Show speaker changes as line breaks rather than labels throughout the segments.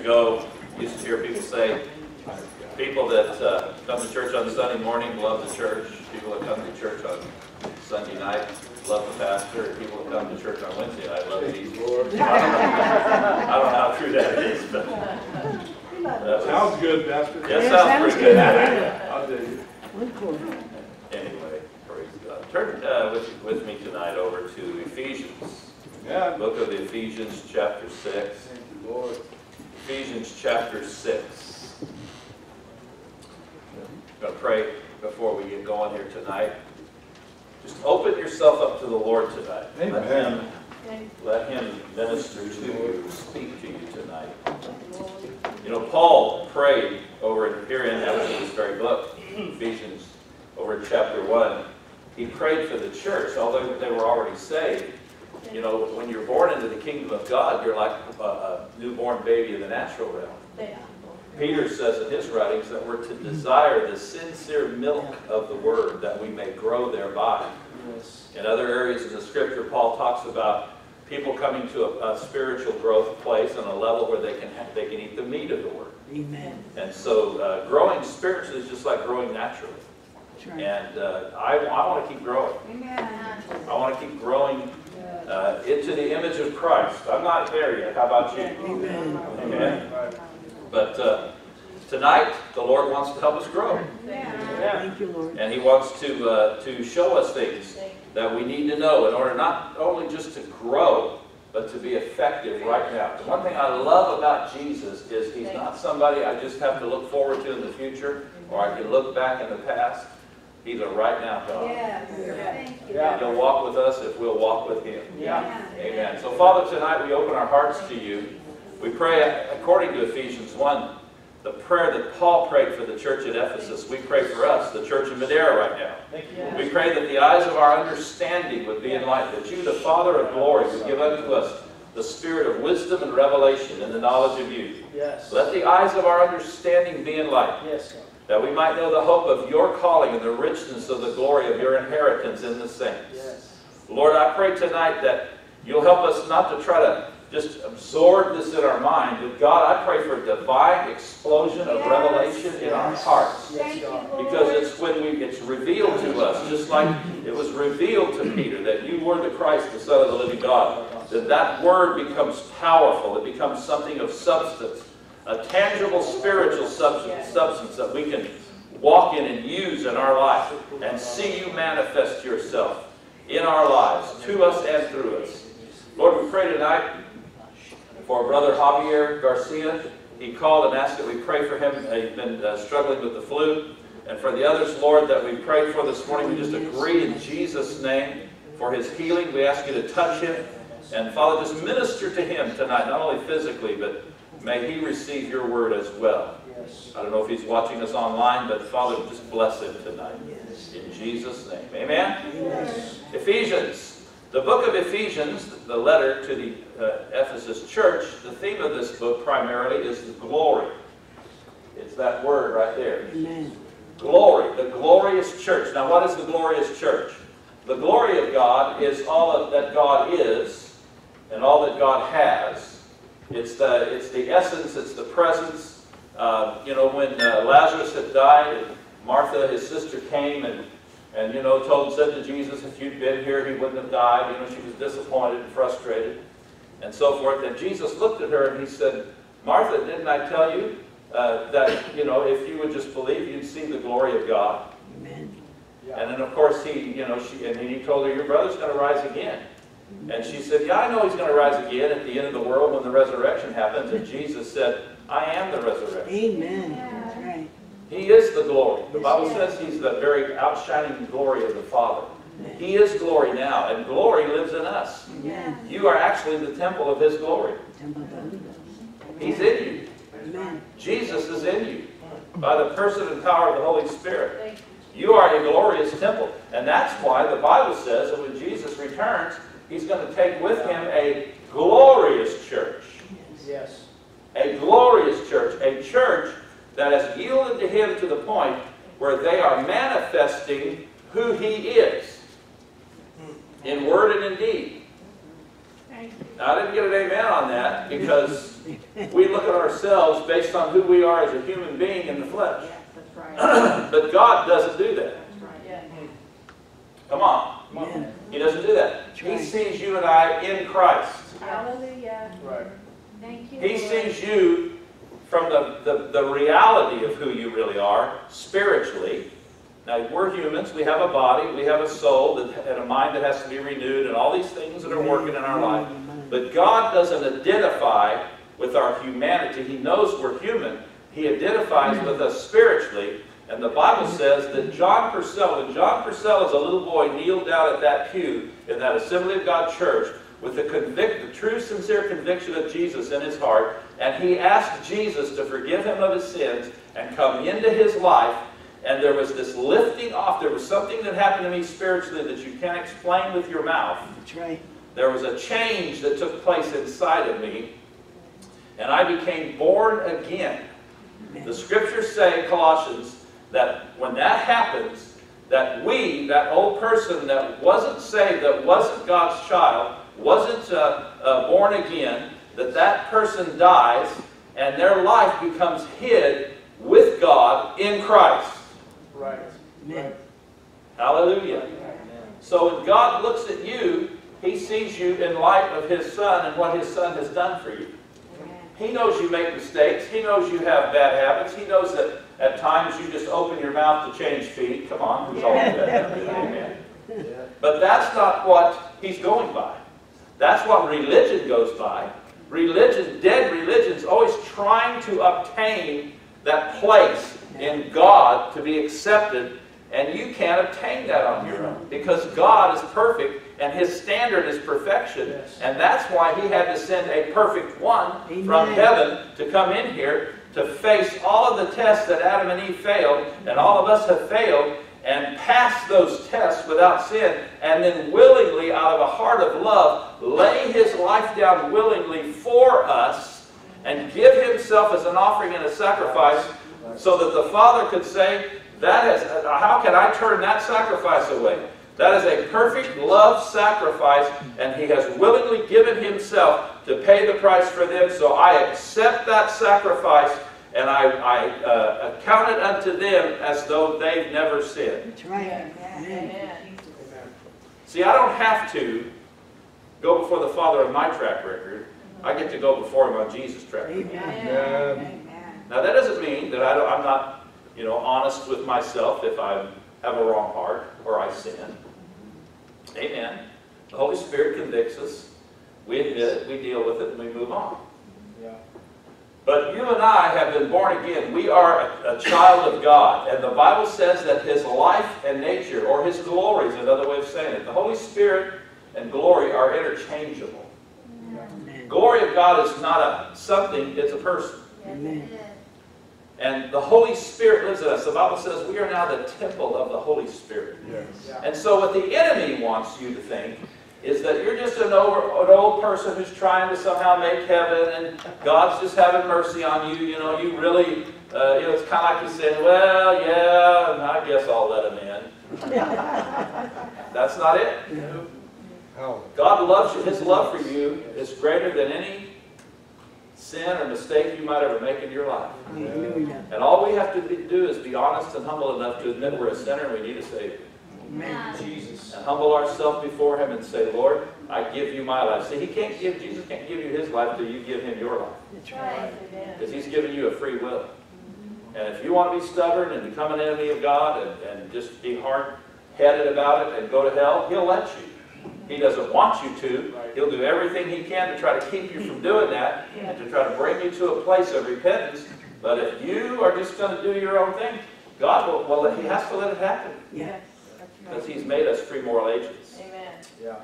ago, used to hear people say, people that uh, come to church on Sunday morning love the church. People that come to church on Sunday night love the pastor. People that come to church on Wednesday night love Jesus. I don't know how true that is, but that was-
Sounds good, Pastor.
Yeah,
Yeah,
sounds
sounds
pretty good.
good.
I'll do you.
One quarter.
Anyway, praise God. Turn uh, with, with me tonight over to Ephesians.
Yeah.
Book of Ephesians, chapter 6.
Thank you, Lord.
Ephesians chapter 6. I'm going to pray before we get going here tonight. Just open yourself up to the Lord tonight. Let
Amen.
him, let him minister to you, speak to you tonight. You know, Paul prayed over here in actually this very book, Ephesians, over in chapter 1. He prayed for the church, although they were already saved. You know, when you're born into the kingdom of God, you're like a, a newborn baby in the natural realm. Peter says in his writings that we're to desire the sincere milk of the word that we may grow thereby. In other areas of the scripture, Paul talks about people coming to a, a spiritual growth place on a level where they can ha- they can eat the meat of the word.
Amen.
And so, uh, growing spiritually is just like growing naturally.
Right.
And uh, I, I want to keep growing. I want to keep growing uh, into the image of Christ. I'm not there yet. How about you?
Amen.
Amen. But uh, tonight, the Lord wants to help us grow.
Thank you, Lord.
And He wants to, uh, to show us things that we need to know in order not only just to grow, but to be effective right now. The one thing I love about Jesus is He's not somebody I just have to look forward to in the future, or I can look back in the past. He's a right now God.
Yeah.
He'll walk with us if we'll walk with Him.
Yeah.
Amen. So, Father, tonight we open our hearts to you. We pray according to Ephesians 1, the prayer that Paul prayed for the church at Ephesus. We pray for us, the church in Madera right now. We pray that the eyes of our understanding would be enlightened, that you, the Father of glory, would give unto us the spirit of wisdom and revelation and the knowledge of you.
Yes.
Let the eyes of our understanding be enlightened,
Yes, God.
That we might know the hope of your calling and the richness of the glory of your inheritance in the saints.
Yes.
Lord, I pray tonight that you'll help us not to try to just absorb this in our mind, but God, I pray for a divine explosion of
Yes.
revelation in our hearts.
Yes, God.
Because it's when we it's revealed to us, just like it was revealed to Peter that you were the Christ, the Son of the living God, that that word becomes powerful. It becomes something of substance, a tangible spiritual substance, substance that we can walk in and use in our life and see you manifest yourself in our lives, to us and through us. Lord, we pray tonight for Brother Javier Garcia. He called and asked that we pray for him. He's been uh, struggling with the flu. And for the others, Lord, that we prayed for this morning, we just agree in Jesus' name for his healing. We ask you to touch him. And Father, just minister to him tonight, not only physically, but may he receive your word as well.
Yes.
I don't know if he's watching us online, but Father, just bless him tonight. In Jesus' name. Amen? Ephesians. The book of Ephesians, the letter to the uh, Ephesus church, the theme of this book primarily is the glory. It's that word right there.
Amen.
Glory, the glorious church. Now, what is the glorious church? The glory of God is all of, that God is and all that God has. It's the, it's the essence, it's the presence. Uh, you know, when uh, Lazarus had died, and Martha, his sister, came and, and, you know, told, said to Jesus, if you'd been here, he wouldn't have died. You know, she was disappointed and frustrated and so forth. And Jesus looked at her and he said, Martha, didn't I tell you uh, that, you know, if you would just believe, you'd see the glory of God?
Amen.
And then, of course, he, you know, she, and he told her, your brother's going to rise again. And she said, yeah, I know he's going to rise again at the end of the world when the resurrection happens. And Jesus said, I am the resurrection.
Amen. That's right.
He is the glory. The Bible says he's the very outshining glory of the Father. He is glory now, and glory lives in us.
Amen.
You are actually the temple of his glory.
Temple of the Holy Ghost.
He's in you.
Amen.
Jesus is in you by the person and power of the Holy Spirit. You are a glorious temple. And that's why the Bible says that when Jesus returns, he's going to take with him a glorious church.
Yes.
A glorious church. A church that has yielded to him to the point where they are manifesting who he is hmm. in word and in deed. Now, I didn't get an amen on that because we look at ourselves based on who we are as a human being in the flesh.
That's right.
But God doesn't do that.
That's right. Yeah. Hmm.
Come on.
Amen.
He doesn't do that. He sees you and I in Christ.
Hallelujah.
Right.
Thank you.
He sees you from the, the, the reality of who you really are spiritually. Now, we're humans. We have a body. We have a soul that, and a mind that has to be renewed and all these things that are working in our life. But God doesn't identify with our humanity. He knows we're human. He identifies with us spiritually. And the Bible says that John Purcell, when John Purcell as a little boy kneeled down at that pew in that Assembly of God church with the, convict, the true, sincere conviction of Jesus in his heart, and he asked Jesus to forgive him of his sins and come into his life, and there was this lifting off. There was something that happened to me spiritually that you can't explain with your mouth.
That's right.
There was a change that took place inside of me, and I became born again. The scriptures say, Colossians, that when that happens, that we, that old person that wasn't saved, that wasn't God's child, wasn't uh, uh, born again, that that person dies, and their life becomes hid with God in Christ.
Right.
Amen.
Hallelujah. So when God looks at you, He sees you in light of His Son and what His Son has done for you. He knows you make mistakes. He knows you have bad habits. He knows that at times you just open your mouth to change feet. Come on, who's all that? Amen. But that's not what He's going by. That's what religion goes by. Religion, dead religion's always trying to obtain that place in God to be accepted, and you can't obtain that on your own because God is perfect and His standard is perfection,
Yes.
and that's why He had to send a perfect one from heaven to come in here to face all of the tests that Adam and Eve failed, and all of us have failed, and pass those tests without sin, and then willingly, out of a heart of love, lay his life down willingly for us, and give himself as an offering and a sacrifice, so that the Father could say, that is, how can I turn that sacrifice away? That is a perfect love sacrifice, and he has willingly given himself to pay the price for them. So I accept that sacrifice, and I, I uh, account it unto them as though they've never sinned.
That's right. Amen.
Amen.
See, I don't have to go before the Father on my track record. I get to go before him on Jesus' track record.
Amen.
Amen.
Now that doesn't mean that I don't, I'm not, you know, honest with myself if I have a wrong heart or I sin. Amen. The Holy Spirit convicts us. We admit it, we deal with it, and we move on.
Yeah.
But you and I have been born again. We are a, a child of God. And the Bible says that His life and nature, or His glory is another way of saying it. The Holy Spirit and glory are interchangeable.
Amen.
Glory of God is not a something, it's a person.
Amen.
And the Holy Spirit lives in us. The Bible says we are now the temple of the Holy Spirit.
Yes.
And so what the enemy wants you to think is that you're just an, over, an old person who's trying to somehow make heaven and God's just having mercy on you. You know, you really, uh, you know, it's kind of like you saying, well, yeah, and I guess I'll let him in. That's not it. God loves you. His love for you is greater than any sin or mistake you might ever make in your life. And all we have to be, do is be honest and humble enough to admit we're a sinner and we need a Savior.
Amen.
Jesus.
And humble ourselves before Him and say, Lord, I give you my life. See, He can't give, Jesus can't give you His life till you give Him your life.
That's right.
Because He's given you a free will. And if you want to be stubborn and become an enemy of God and, and just be hard-headed about it and go to hell, He'll let you. He doesn't want you to. He'll do everything He can to try to keep you from doing that and to try to bring you to a place of repentance. But if you are just going to do your own thing, God will, well, He has to let it happen.
Yeah.
Yes, that's
Because. He's made us free moral agents.
Amen.
Yeah.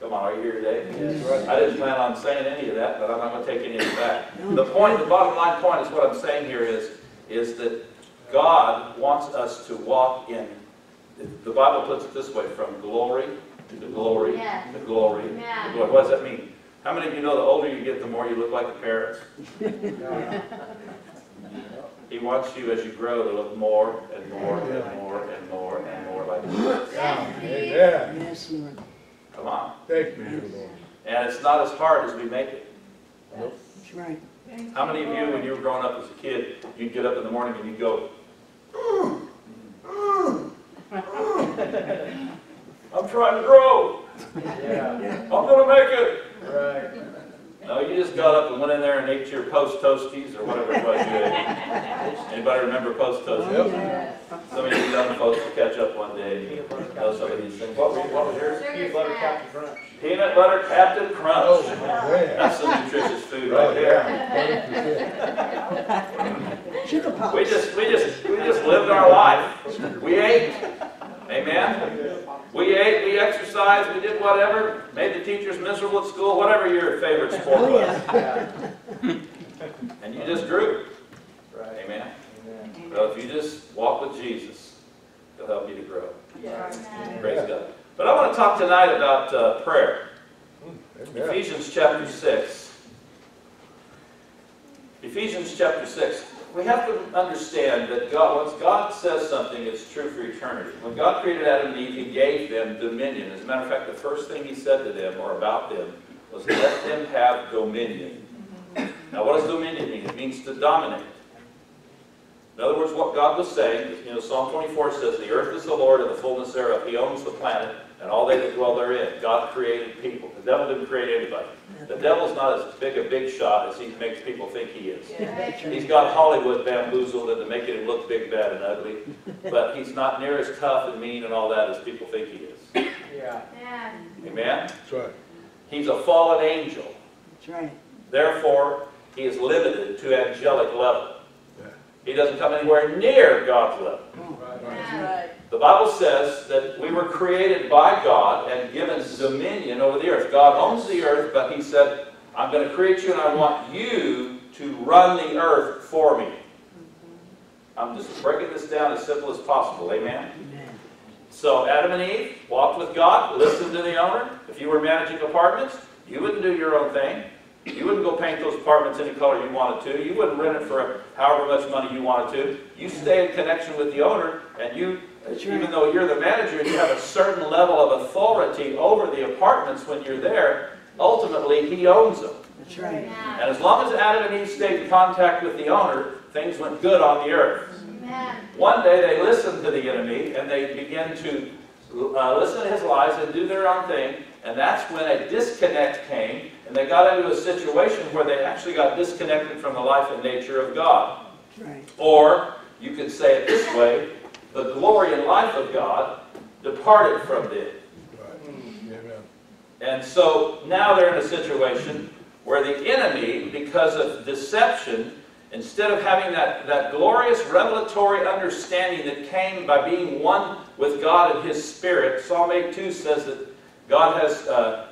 Come on, are you here today?
That's right.
I didn't plan on saying any of that, but I'm not going to take any of it back. The point, the bottom line point is what I'm saying here is, is that God wants us to walk in, the Bible puts it this way, from glory to glory
Yes.
to glory to glory. What does that mean? How many of you know the older you get, the more you look like the parents?
Yeah.
He wants you as you grow to look more and more and more and more and more like Jesus.
Yeah. Amen.
Yes, Lord.
Come on.
Thank you, Lord.
And it's not as hard as we make it.
That's right.
How many of you, when you were growing up as a kid, you'd get up in the morning and you'd go, I'm trying to grow.
Yeah,
I'm going to make it.
right.
No, you just got up and went in there and ate your post toasties or whatever it was you ate. Anybody remember post toasties?
Yep.
Yeah.
Some of you young folks will catch up one day
Peanut butter
and know some of these things. What, were- what was yours?
Peanut butter Captain Crunch.
Peanut butter Captain
Oh,
Crunch.
man.
That's some nutritious food
Oh,
right there.
yeah.
Sugar.
We just, we just, we just lived our life. We ate. Amen. We ate, we exercised, we did whatever, made the teachers miserable at school, whatever your favorite sport
Oh,
was.
yeah.
Yeah.
And you just grew.
Right.
Amen.
Amen.
Well, if you just walk with Jesus, he'll help you to grow.
Amen.
Praise God. But I want to talk tonight about uh, prayer.
Amen.
Ephesians chapter 6. Ephesians chapter 6. We have to understand that God, once God says something, it's true for eternity. When God created Adam and Eve, He gave them dominion. As a matter of fact, the first thing He said to them, or about them, was let them have dominion. Mm-hmm. Now, what does dominion mean? It means to dominate. In other words, what God was saying, you know, Psalm 24 says, The earth is the Lord and the fullness thereof. He owns the planet and all they that dwell therein. God created people. The devil didn't create anybody. The devil's not as big a big shot as he makes people think he is. He's got Hollywood bamboozled into making him look big, bad, and ugly, but he's not near as tough and mean and all that as people think he is.
Yeah.
Amen.
Amen?
That's right.
He's a fallen angel.
That's right.
Therefore, he is limited to angelic level. He doesn't come anywhere near God's level.
Oh,
Right.
The Bible says that we were created by God and given dominion over the earth. God owns the earth, but He said, I'm going to create you and I want you to run the earth for me. I'm just breaking this down as simple as possible. Amen?
Amen.
So Adam and Eve walked with God, listened to the owner. If you were managing apartments, you wouldn't do your own thing. You wouldn't go paint those apartments any color you wanted to. You wouldn't rent it for however much money you wanted to. You stay in connection with the owner, and you,
right.
even though you're the manager, you have a certain level of authority over the apartments when you're there. Ultimately, he owns them.
That's right.
And as long as Adam and Eve stayed in contact with the owner, things went good on the earth.
Amen.
One day they listened to the enemy and they began to uh, listen to his lies and do their own thing. And that's when a disconnect came and they got into a situation where they actually got disconnected from the life and nature of God.
Right.
Or you could say it this way the glory and life of God departed from them.
Right.
And so now they're in a situation where the enemy, because of deception, instead of having that, that glorious revelatory understanding that came by being one with God and His Spirit, Psalm 8.2 says that God has uh, s-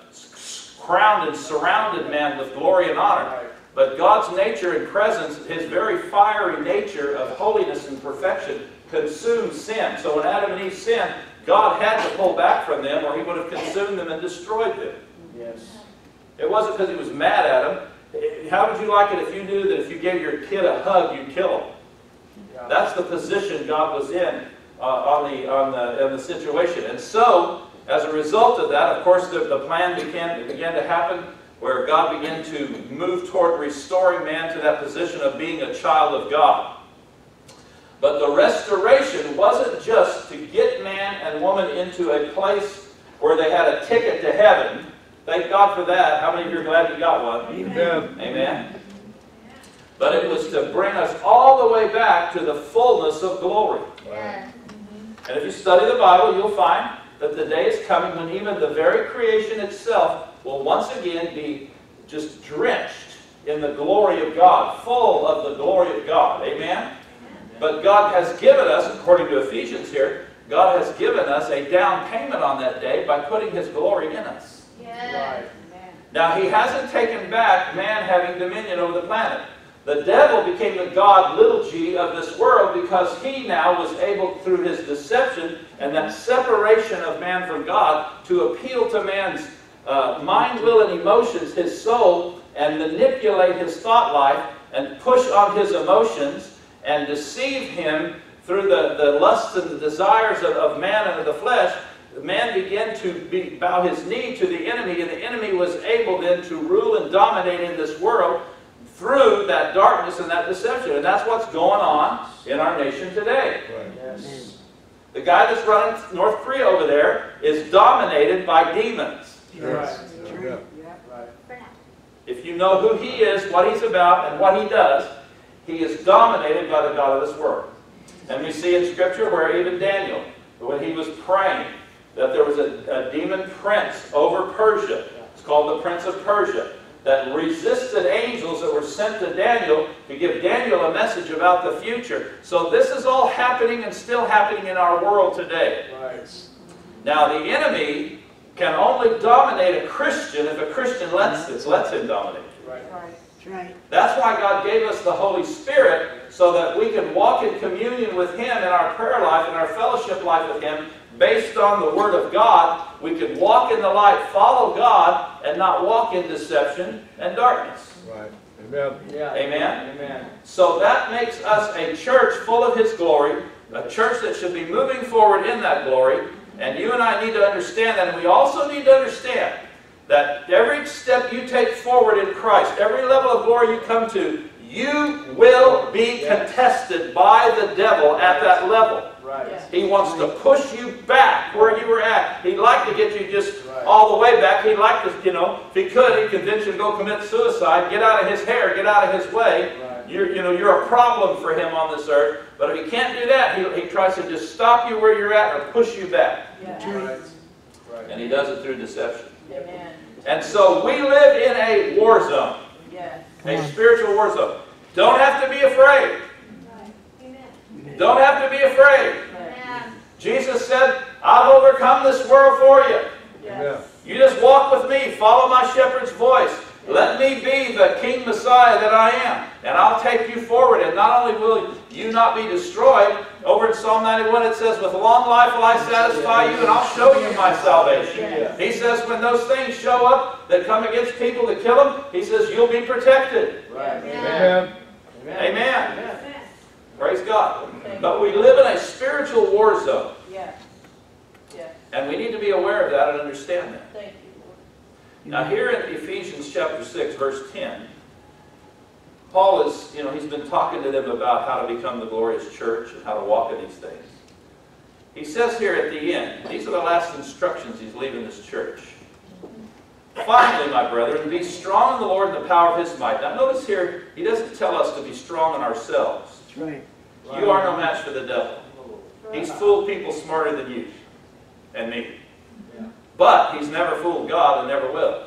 crowned and surrounded man with glory and honor. But God's nature and presence, His very fiery nature of holiness and perfection, consumed sin. So when Adam and Eve sinned, God had to pull back from them or He would have consumed them and destroyed them.
Yes.
It wasn't because he was mad at them. How would you like it if you knew that if you gave your kid a hug, you'd kill him? That's the position God was in uh, on the on the in the situation. And so, as a result of that, of course, the, the plan began began to happen where God began to move toward restoring man to that position of being a child of God. But the restoration wasn't just to get man and woman into a place where they had a ticket to heaven. Thank God for that. How many of you are glad you got one?
Amen.
Amen. But it was to bring us all the way back to the fullness of glory.
Amen.
And if you study the Bible, you'll find that the day is coming when even the very creation itself will once again be just drenched in the glory of God, full of the glory of God. Amen? But God has given us, according to Ephesians here, God has given us a down payment on that day by putting His glory in us.
Yes.
Now, he hasn't taken back man having dominion over the planet. The devil became the God, little g, of this world because he now was able, through his deception and that separation of man from God, to appeal to man's uh, mind, will, and emotions, his soul, and manipulate his thought life and push on his emotions and deceive him through the, the lusts and the desires of, of man and of the flesh. Man began to be, bow his knee to the enemy, and the enemy was able then to rule and dominate in this world through that darkness and that deception. And that's what's going on in our nation today.
Right.
Yes.
The guy that's running North Korea over there is dominated by demons.
Right.
That's
Yeah.
right.
Right.
If you know who he is, what he's about, and what he does, he is dominated by the God of this world. And we see in Scripture where even Daniel, when he was praying, that there was a, a demon prince over Persia. It's called the Prince of Persia. That resisted angels that were sent to Daniel to give Daniel a message about the future. So this is all happening and still happening in our world today.
Right.
Now the enemy can only dominate a Christian if a Christian lets, it, lets him dominate.
Right.
Right.
That's right.
That's why God gave us the Holy Spirit so that we can walk in communion with Him in our prayer life and our fellowship life with Him based on the Word of God. We can walk in the light, follow God, and not walk in deception and darkness.
Right. Amen.
Yeah.
Amen?
Amen.
So that makes us a church full of His glory, a church that should be moving forward in that glory. And you and I need to understand that. And we also need to understand that every step you take forward in Christ, every level of glory you come to, you will be contested by the devil at that level.
Right.
He wants to push you back where you were at. He'd like to get you just
Right.
all the way back. He'd like to, you know, if he could, he'd convince you to go commit suicide, get out of his hair, get out of his way.
Right.
You're, you know, you're a problem for him on this earth. But if he can't do that, he, he tries to just stop you where you're at or push you back.
Yeah.
right.
Right. Right.
And he does it through deception.
Amen.
And so we live in a war zone,
Yes.
a spiritual war zone. Don't have to be afraid.
Amen.
Don't have to be afraid.
Yes.
Jesus said, I've overcome this world for you.
Yes.
You just walk with me, follow my shepherd's voice. Let me be the King Messiah that I am, and I'll take you forward. And not only will you not be destroyed, over in Psalm 91 it says, With long life will I satisfy you, and I'll show you my salvation.
Yes.
He says, when those things show up that come against people to kill them, he says, you'll be protected.
Right.
Amen.
Amen.
Amen.
Amen.
Praise God. But we live in a spiritual war zone,
Yes. Yes.
and we need to be aware of that and understand that.
Thank you, Lord.
Now, here in Ephesians chapter 6, verse 10, Paul is, you know, he's been talking to them about how to become the glorious church and how to walk in these things. He says here at the end, these are the last instructions he's leaving this church. Finally, my brethren, be strong in the Lord and the power of his might. Now, notice here, he doesn't tell us to be strong in ourselves.
That's right.
You are no match for the devil. He's fooled people smarter than you and me. But he's never fooled God and never will.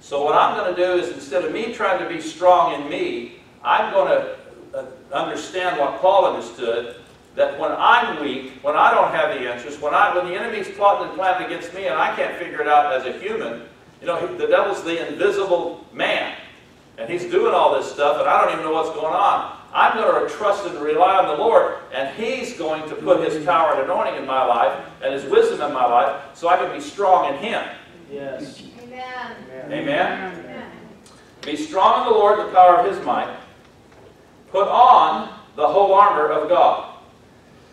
So what I'm going to do is instead of me trying to be strong in me, I'm going to uh, understand what Paul understood, that when I'm weak, when I don't have the answers, when, I, when the enemy's plotting and planning against me and I can't figure it out as a human, you know, the devil's the invisible man. And he's doing all this stuff and I don't even know what's going on. I'm going to trust and rely on the Lord and he's going to put his mm-hmm. power and anointing in my life and his wisdom in my life so I can be strong in him.
Yes.
Amen.
Amen.
Amen?
Amen.
Be strong in the Lord, the power of his might. Put on the whole armor of God.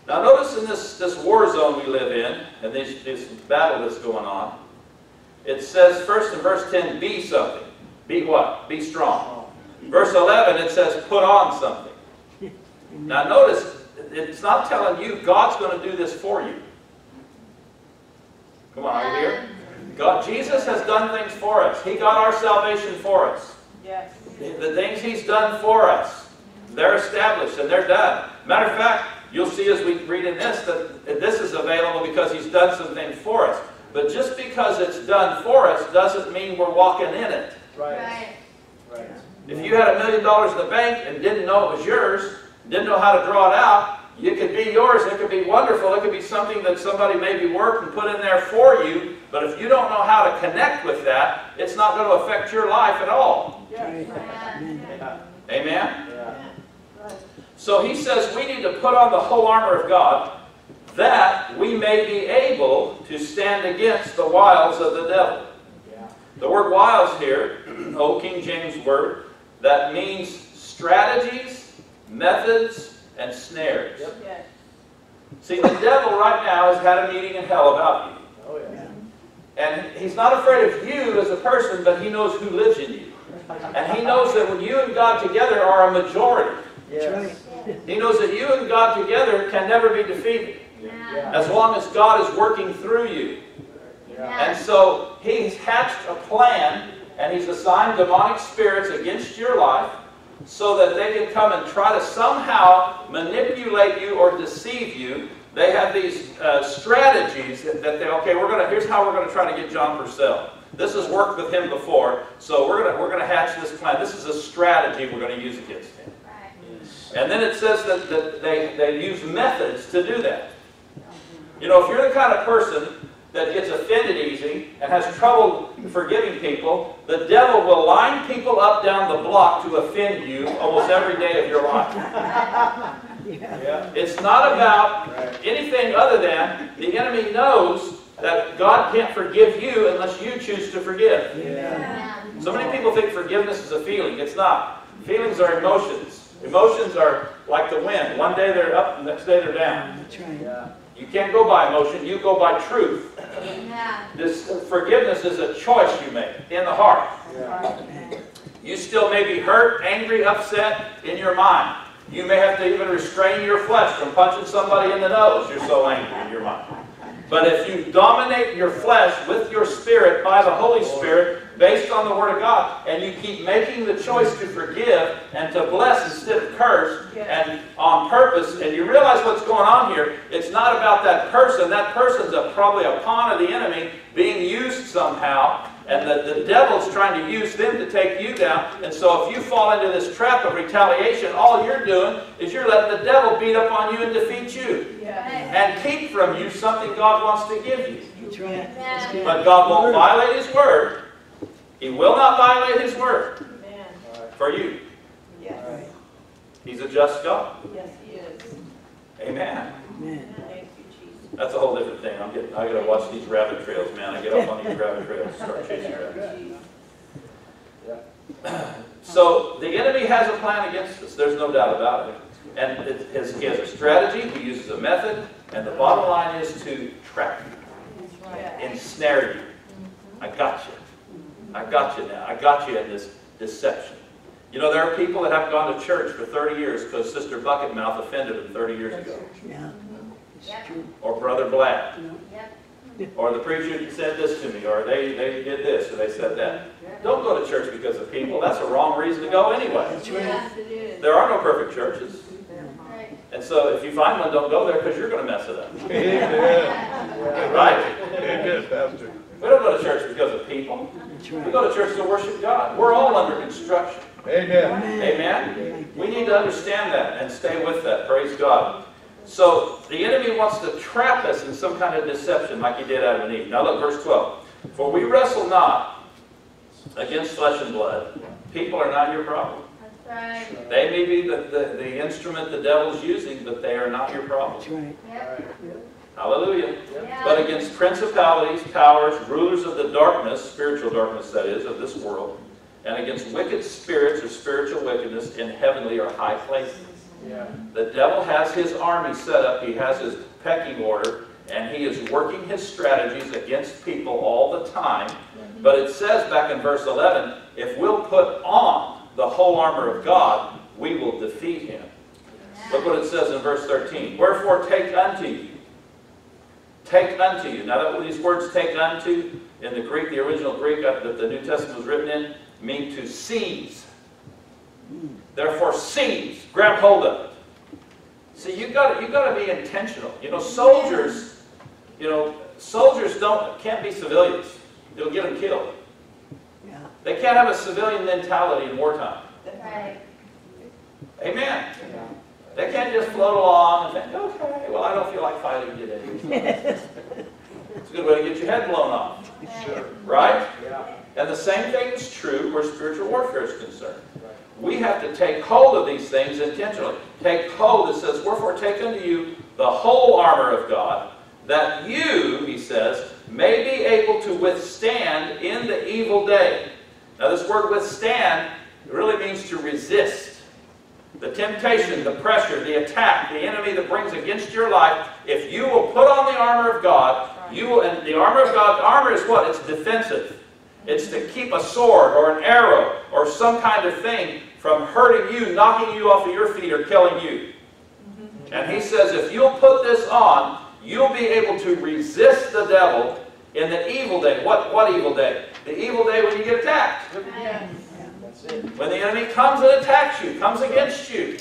Now notice in this, this war zone we live in, and this, this battle that's going on, it says first in verse 10, be something. Be what? Be strong. Verse 11, it says put on something. Now notice, it's not telling you God's going to do this for you. Come on, are you here? God, Jesus has done things for us. He got our salvation for us.
Yes.
The things he's done for us, they're established and they're done. Matter of fact, you'll see as we read in this that this is available because he's done some things for us. But just because it's done for us doesn't mean we're walking in it.
Right. Right.
If you had a million dollars in the bank and didn't know it was yours, didn't know how to draw it out, it could be yours, it could be wonderful, it could be something that somebody maybe worked and put in there for you, but if you don't know how to connect with that, it's not going to affect your life at all.
Yes.
Amen.
Yeah.
Amen?
Yeah.
So he says we need to put on the whole armor of God that we may be able to stand against the wiles of the devil.
Yeah.
The word wiles here, Old King James word, that means strategies, methods, and snares.
Yep.
Yes.
See, the devil right now has had a meeting in hell about you.
Oh, yeah.
And he's not afraid of you as a person, but he knows who lives in you. And he knows that when you and God together are a majority,
Yes.
he knows that you and God together can never be defeated
Yeah.
as long as God is working through you.
Yeah.
And so he's hatched a plan and he's assigned demonic spirits against your life so that they can come and try to somehow manipulate you or deceive you. They have these uh, strategies that, that they, okay, we're gonna, here's how we're gonna try to get John Purcell. This has worked with him before, so we're gonna, we're gonna hatch this plan. This is a strategy we're gonna use against him. And then it says that, that they, they use methods to do that. You know, if you're the kind of person that gets offended easy and has trouble forgiving people, the devil will line people up down the block to offend you almost every day of your life.
Yeah.
It's not about anything other than the enemy knows that God can't forgive you unless you choose to forgive.
Yeah.
So many people think forgiveness is a feeling. It's not. Feelings are emotions. Emotions are like the wind. One day they're up, the next day they're down.
That's right.
Yeah.
You can't go by emotion, you go by truth. This forgiveness is a choice you make in the heart.
Yeah.
You still may be hurt, angry, upset in your mind. You may have to even restrain your flesh from punching somebody in the nose. You're so angry in your mind. But if you dominate your flesh with your spirit by the Holy Spirit, based on the Word of God, and you keep making the choice to forgive and to bless instead of curse, and on purpose, and you realize what's going on here, it's not about that person. That person's a, probably a pawn of the enemy being used somehow, and the, the devil's trying to use them to take you down. And so if you fall into this trap of retaliation, all you're doing is you're letting the devil beat up on you and defeat you and keep from you something God wants to give you.
That's right. That's.
But God won't violate His word. He will not violate His word for you.
Right.
He's a just God.
Yes, he is.
Amen.
Amen.
Thank you, Jesus.
That's a whole different thing. I'm getting. I gotta watch these rabbit trails, man. I get up on these rabbit trails, and start chasing rabbits. So the enemy has a plan against us. There's no doubt about it. And it, his, he has a strategy. He uses a method. And the bottom line is to trap you, ensnare you. Mm-hmm. I got you. I got you now. I got you in this deception. You know, there are people that haven't gone to church for 30 years because Sister Bucketmouth offended them 30 years ago.
Yeah.
Yep.
Or Brother Black.
Yep.
Or the preacher said this to me, or they, they did this, or they said that. Don't go to church because of people. That's a wrong reason to go anyway.
Yes.
There are no perfect churches.
Right.
And so if you find one, don't go there because you're going to mess it up.
Amen.
Right?
Amen, Pastor.
We don't go to church because of people.
That's
We go to church to worship God. We're all under construction.
Amen.
Amen? We need to understand that and stay with that. Praise God. So the enemy wants to trap us in some kind of deception like he did Adam and Eve. Now look, verse 12. For we wrestle not against flesh and blood. People are not your problem.
That's right.
They may be the, the, the instrument the devil's using, but they are not your problem.
That's right.
Yep.
Hallelujah.
Yeah.
But against principalities, powers, rulers of the darkness, spiritual darkness that is, of this world, and against wicked spirits or spiritual wickedness in heavenly or high places.
Yeah.
The devil has his army set up, he has his pecking order, and he is working his strategies against people all the time. Mm-hmm. But it says back in verse 11, if we'll put on the whole armor of God, we will defeat him. Look what it says in verse 13. Wherefore take unto you. Take unto you. Now that these words take unto, in the Greek, the original Greek uh, that the New Testament was written in, mean to seize. Therefore seize. Grab hold of it. See, you got you got to be intentional. You know, soldiers, you know, soldiers don't can't be civilians. It'll get them killed.
Yeah.
They can't have a civilian mentality in wartime.
Right.
Amen. They can't just float along and think, okay, well, I don't feel like fighting today. It's a good way to get your head blown off,
Sure.
right?
Yeah.
And the same thing is true where spiritual warfare is concerned. We have to take hold of these things intentionally. Take hold, it says, wherefore take unto you the whole armor of God, that you, he says, may be able to withstand in the evil day. Now this word withstand really means to resist. The temptation, the pressure, the attack, the enemy that brings against your life, if you will put on the armor of God, you will, and the armor of God, the armor is what? It's defensive. It's to keep a sword or an arrow or some kind of thing from hurting you, knocking you off of your feet, or killing you. And he says, if you'll put this on, you'll be able to resist the devil in the evil day. What, what evil day? The evil day when you get attacked.
It.
When the enemy comes and attacks you, comes against you,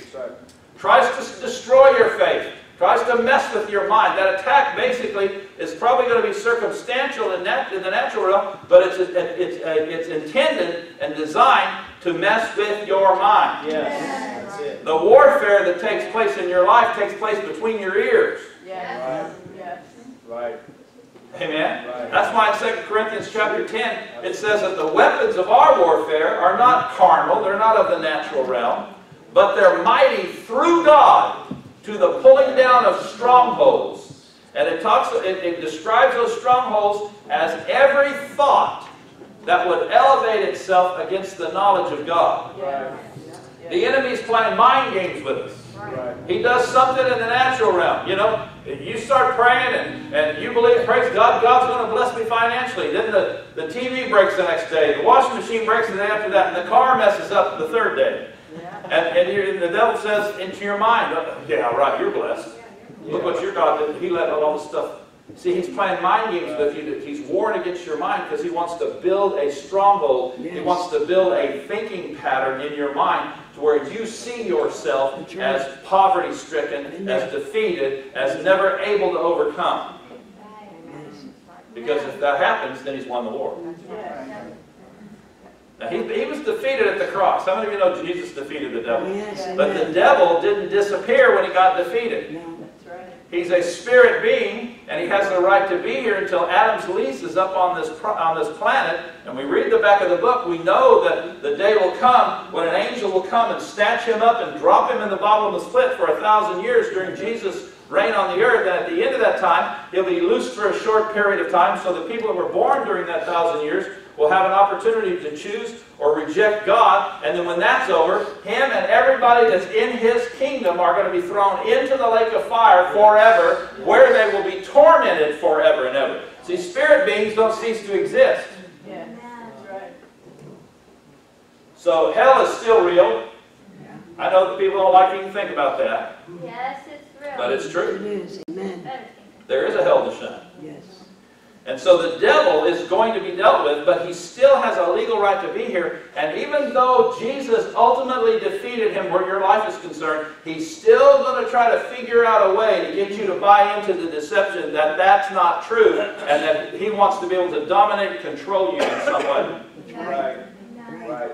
tries to destroy your faith, tries to mess with your mind. That attack basically is probably going to be circumstantial in, that, in the natural realm, but it's, it's, uh, it's intended and designed to mess with your mind.
Yes, that's it.
The warfare that takes place in your life takes place between your ears.
Right,
Yes.
right,
Amen?
Right.
That's why in 2 Corinthians chapter 10, it says that the weapons of our warfare are not carnal, they're not of the natural realm, but they're mighty through God to the pulling down of strongholds. And it talks, it, it describes those strongholds as every thought that would elevate itself against the knowledge of God.
right,
The enemy's playing mind games with us.
Right.
He does something in the natural realm. You know, you start praying and, and you believe, praise God, God's going to bless me financially. Then the, the TV breaks the next day, the washing machine breaks the day after that, and the car messes up the third day. And, and, and the devil says into your mind, "Oh, yeah, right, you're blessed. Look what your God did. He let all this stuff. See, he's playing mind games with you. He's warring against your mind because he wants to build a stronghold. He wants to build a thinking pattern in your mind to where you see yourself
right.
as poverty stricken, as defeated, as never able to overcome. Because if that happens, then he's won the war. Now, he, he was defeated at the cross. How many of you know Jesus defeated the devil?
Yes.
But the devil didn't disappear when he got defeated.
No.
He's a spirit being, and he has the right to be here until Adam's lease is up on this, on this planet. And we read the back of the book, we know that the day will come when an angel will come and snatch him up and drop him in the bottomless pit for a thousand years during Jesus' reign on the earth. And at the end of that time, he'll be loosed for a short period of time so the people that were born during that thousand years will have an opportunity to choose or reject God. And then when that's over, him and everybody that's in his kingdom are going to be thrown into the lake of fire forever, where they will be tormented forever and ever. See, spirit beings don't cease to exist. So hell is still real. I know that people don't like to even think about that,
Yes, it's real.
but it's true.
is. Amen.
There is a hell to shine.
Yes.
And so the devil is going to be dealt with, but he still has a legal right to be here. And even though Jesus ultimately defeated him where your life is concerned, he's still going to try to figure out a way to get you to buy into the deception that that's not true and that he wants to be able to dominate and control you in some way.
Right, right.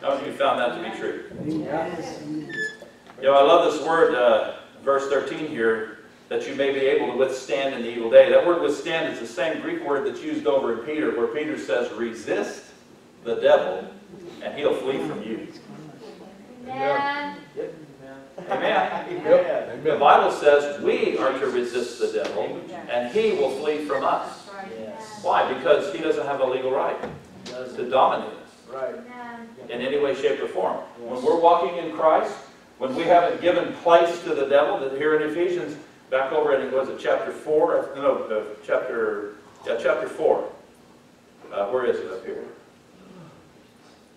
How many of you found that to be true?
Yes.
You know, I love this word, uh, verse 13 here, that you may be able to withstand in the evil day. That word withstand is the same Greek word that's used over in Peter, where Peter says, resist the devil, and he'll flee from you.
Amen.
Amen.
Yeah.
The Bible says we are to resist the devil, and he will flee from us.
Yes.
Why? Because he doesn't have a legal right to dominate us
Right.
In any way, shape, or form. When we're walking in Christ, when we haven't given place to the devil, that here in Ephesians, back over in, was it chapter 4? No, uh, chapter, yeah, chapter 4. Uh, where is it up here?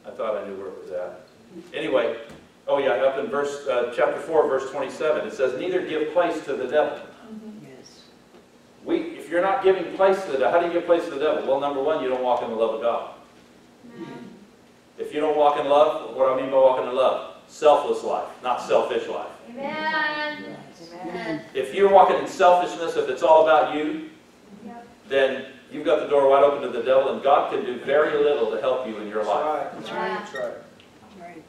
I thought I knew where it was at. Anyway, oh yeah, up in verse, uh, chapter 4, verse 27, it says, Neither give place to the devil.
Yes.
We, if you're not giving place to the devil, how do you give place to the devil? Well, number one, you don't walk in the love of God. If you don't walk in love, what do I mean by walking in love? Selfless life, not selfish life.
Amen.
Amen.
If you're walking in selfishness, if it's all about you,
Yep.
then you've got the door wide open to the devil, and God can do very little to help you in your
That's
life.
right.
That's
right.
That's right.
Right.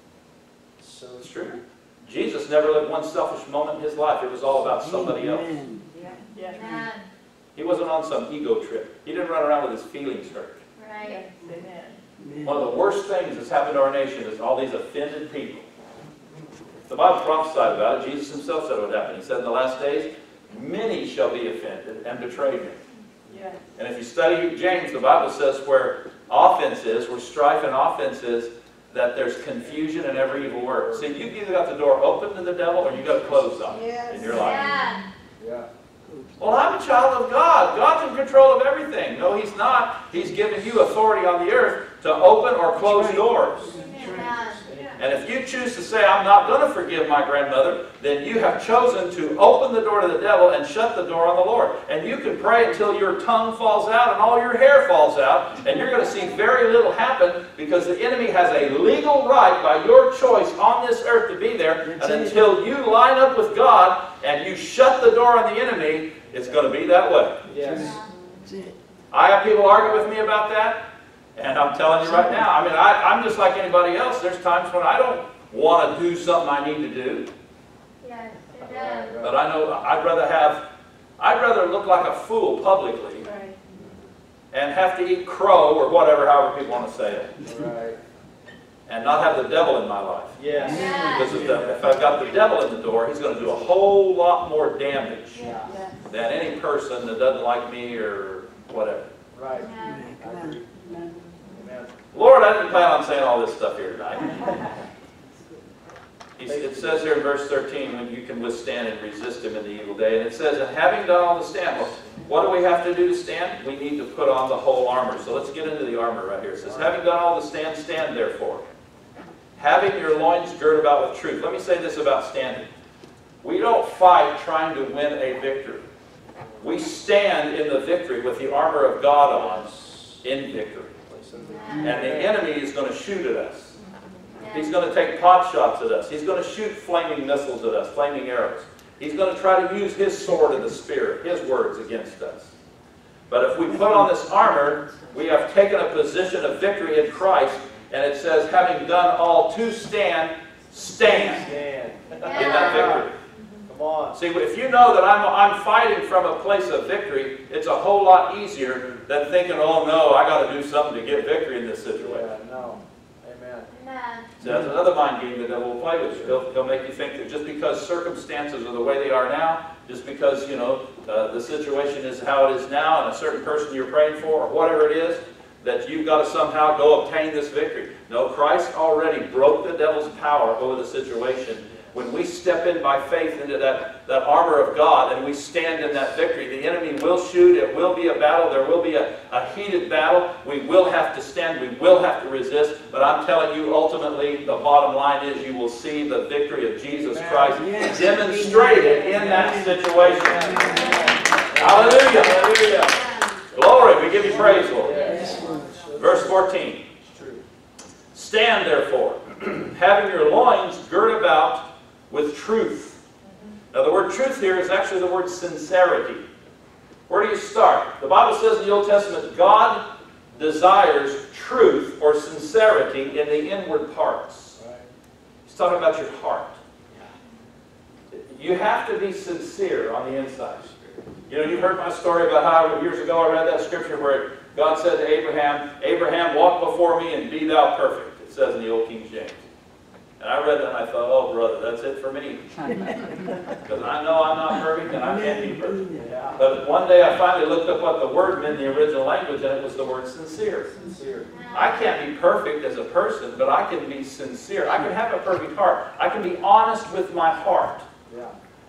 So
It's true. Jesus never lived one selfish moment in his life. It was all about somebody else.
Amen.
Amen.
He wasn't on some ego trip. He didn't run around with his feelings hurt.
Right.
Amen.
One of the worst things that's happened to our nation is all these offended people. The Bible prophesied about it. Jesus himself said it would happen. He said in the last days, many shall be offended and betray me. And if you study James, the Bible says where offense is, where strife and offense is, that there's confusion in every evil work. See, you've either got the door open to the devil or you've got it closed on in your life.
Amen.
Yeah.
Well, I'm a child of God. God's in control of everything. No, He's not. He's given you authority on the earth to open or close doors.
Amen.
And if you choose to say, I'm not going to forgive my grandmother, then you have chosen to open the door to the devil and shut the door on the Lord. And you can pray until your tongue falls out and all your hair falls out, and you're going to see very little happen because the enemy has a legal right by your choice on this earth to be there. And until you line up with God and you shut the door on the enemy, it's going to be that way.
Yes.
I have people argue with me about that, and I'm telling you right now, I mean, I, I'm just like anybody else. There's times when I don't want to do something I need to do,
Yes. Amen.
but I know I'd rather have, I'd rather look like a fool publicly
Right.
and have to eat crow or whatever, however people want to say it,
Right.
and not have the devil in my life.
Yes.
Because if, the, if I've got the devil in the door, he's going to do a whole lot more damage
Yeah.
than any person that doesn't like me or whatever.
Right.
Amen.
Come
I
on.
agree.
Amen.
Amen.
Lord, I didn't plan on saying all this stuff here tonight. It says here in verse 13, when you can withstand and resist him in the evil day. And it says, and having done all the stand, well, what do we have to do to stand? We need to put on the whole armor. So let's get into the armor right here. It says, having done all the stand, stand therefore. Having your loins girt about with truth. Let me say this about standing. We don't fight trying to win a victory. We stand in the victory with the armor of God on in victory. And the enemy is going to shoot at us. He's going to take pot shots at us. He's going to shoot flaming missiles at us, flaming arrows. He's going to try to use his sword of the Spirit, his words against us. But if we put on this armor, we have taken a position of victory in Christ, and it says, having done all to stand, stand
Stand.
in that victory.
Come on.
See, if you know that I'm, I'm fighting from a place of victory, it's a whole lot easier than thinking, oh no, I got to do something to get victory in this situation.
Yeah, no. Amen.
Amen.
So that's another mind game the devil will play with you. He'll, he'll make you think that just because circumstances are the way they are now, just because, you know, uh, the situation is how it is now and a certain person you're praying for or whatever it is, that you've got to somehow go obtain this victory. No, Christ already broke the devil's power over the situation. When we step in by faith into that, that armor of God and we stand in that victory, the enemy will shoot, it will be a battle, there will be a, a heated battle, we will have to stand, we will have to resist, but I'm telling you, ultimately, the bottom line is you will see the victory of Jesus Christ
Yes.
demonstrated in that situation. Hallelujah, hallelujah.
Amen.
Glory, we give you praise, Lord.
Yes,
Verse 14. Stand therefore, having your loins girt about with truth. Now, the word truth here is actually the word sincerity. Where do you start? The Bible says in the Old Testament, God desires truth or sincerity in the inward parts. He's talking about your heart. You have to be sincere on the inside. You know, you've heard my story about how years ago I read that scripture where God said to Abraham, Abraham, walk before me and be thou perfect. It says in the Old King James. And I read that and I thought, oh, brother, that's it for me. Because I know I'm not perfect and I can't be perfect. But one day I finally looked up what the word meant in the original language and it was the word sincere.
Sincere.
I can't be perfect as a person, but I can be sincere. I can have a perfect heart. I can be honest with my heart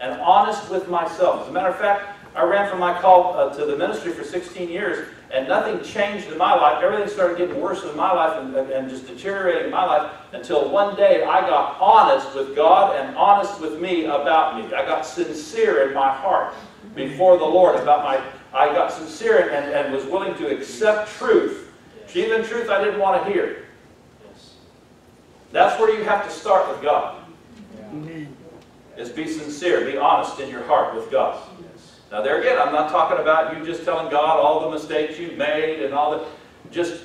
and honest with myself. As a matter of fact, I ran from my call uh, to the ministry for 16 years, and nothing changed in my life. Everything started getting worse in my life and, and just deteriorating in my life until one day I got honest with God and honest with me about me. I got sincere in my heart before the Lord about my. I got sincere and, and was willing to accept truth, even truth I didn't want to hear.
Yes.
That's where you have to start with God. Is be sincere, be honest in your heart with God. Now there again, I'm not talking about you just telling God all the mistakes you've made and all the, just,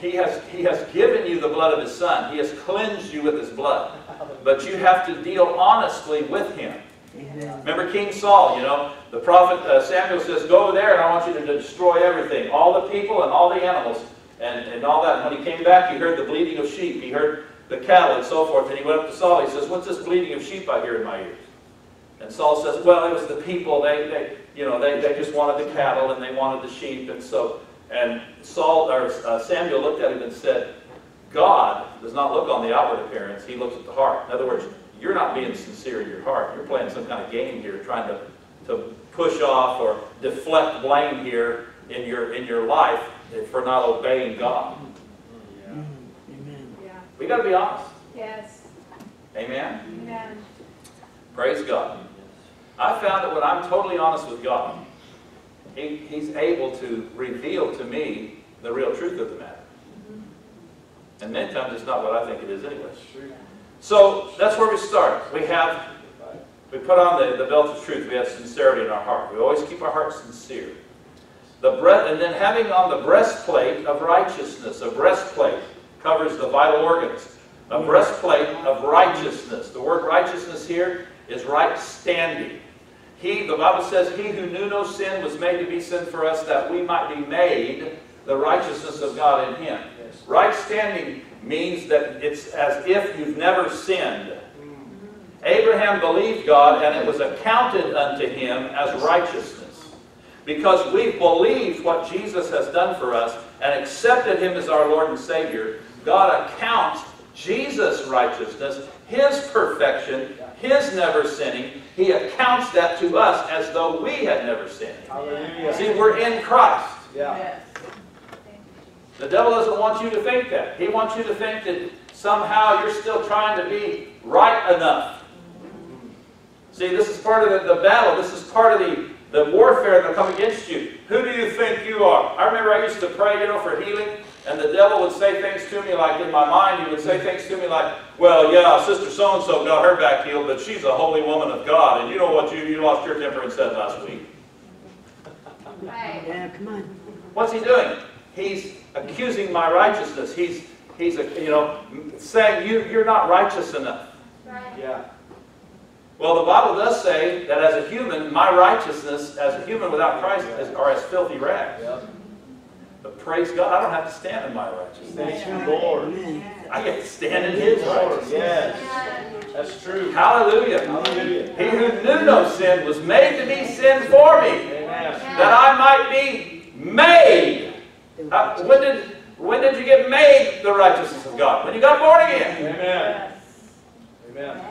he has, he has given you the blood of his son. He has cleansed you with his blood. But you have to deal honestly with him.
Amen.
Remember King Saul, you know, the prophet uh, Samuel says, go there and I want you to destroy everything, all the people and all the animals and, and all that. And when he came back, he heard the bleating of sheep. He heard the cattle and so forth. And he went up to Saul. He says, what's this bleating of sheep I hear in my ears? And Saul says, well, it was the people. They, they you know, they, they just wanted the cattle and they wanted the sheep. And so, and Saul, or uh, Samuel looked at him and said, God does not look on the outward appearance, he looks at the heart. In other words, you're not being sincere in your heart. You're playing some kind of game here, trying to, to push off or deflect blame here in your, in your life for not obeying God.
Mm, Amen.
Yeah.
We got to be honest.
Yes.
Amen?
Amen.
Praise God. I found that when I'm totally honest with God, he, He's able to reveal to me the real truth of the matter. Mm-hmm. And many times it's not what I think it is anyway. So that's where we start. We have, we put on the, the belt of truth. We have sincerity in our heart. We always keep our heart sincere. The breath, and then having on the breastplate of righteousness. A breastplate covers the vital organs. A breastplate of righteousness. The word righteousness here is right standing. He, the Bible says, he who knew no sin was made to be sin for us that we might be made the righteousness of God in him.
Yes.
Right standing means that it's as if you've never sinned. Abraham believed God and it was accounted unto him as righteousness. Because we've believed what Jesus has done for us and accepted him as our Lord and Savior, God accounts Jesus' righteousness, his perfection, his never sinning. He accounts that to us as though we had never sinned.
Hallelujah.
See, we're in Christ.
Yeah.
The devil doesn't want you to think that. He wants you to think that somehow you're still trying to be right enough. See, this is part of the, the battle. This is part of the, the warfare that'll come against you. Who do you think you are? I remember I used to pray, you know, for healing, and the devil would say things to me like, in my mind, he would say things to me like, well, yeah, Sister so-and-so got her back healed, but she's a holy woman of God, and you know what you, you lost your temper and said last week.
Right.
Yeah, come on.
What's he doing? He's accusing my righteousness. He's, he's a you know, saying you, you're not righteous enough.
Right.
Yeah.
Well, the Bible does say that as a human, my righteousness as a human without Christ is, are as filthy rags.
Yep.
But praise God, I don't have to stand in my righteousness.
Thank you, Lord.
I get to stand in His righteousness.
yes. That's true.
Hallelujah.
Hallelujah.
He who knew no sin was made to be sin for me,
Amen.
that I might be made. Uh, when did when did you get made the righteousness of God? When you got born again.
Amen. Amen.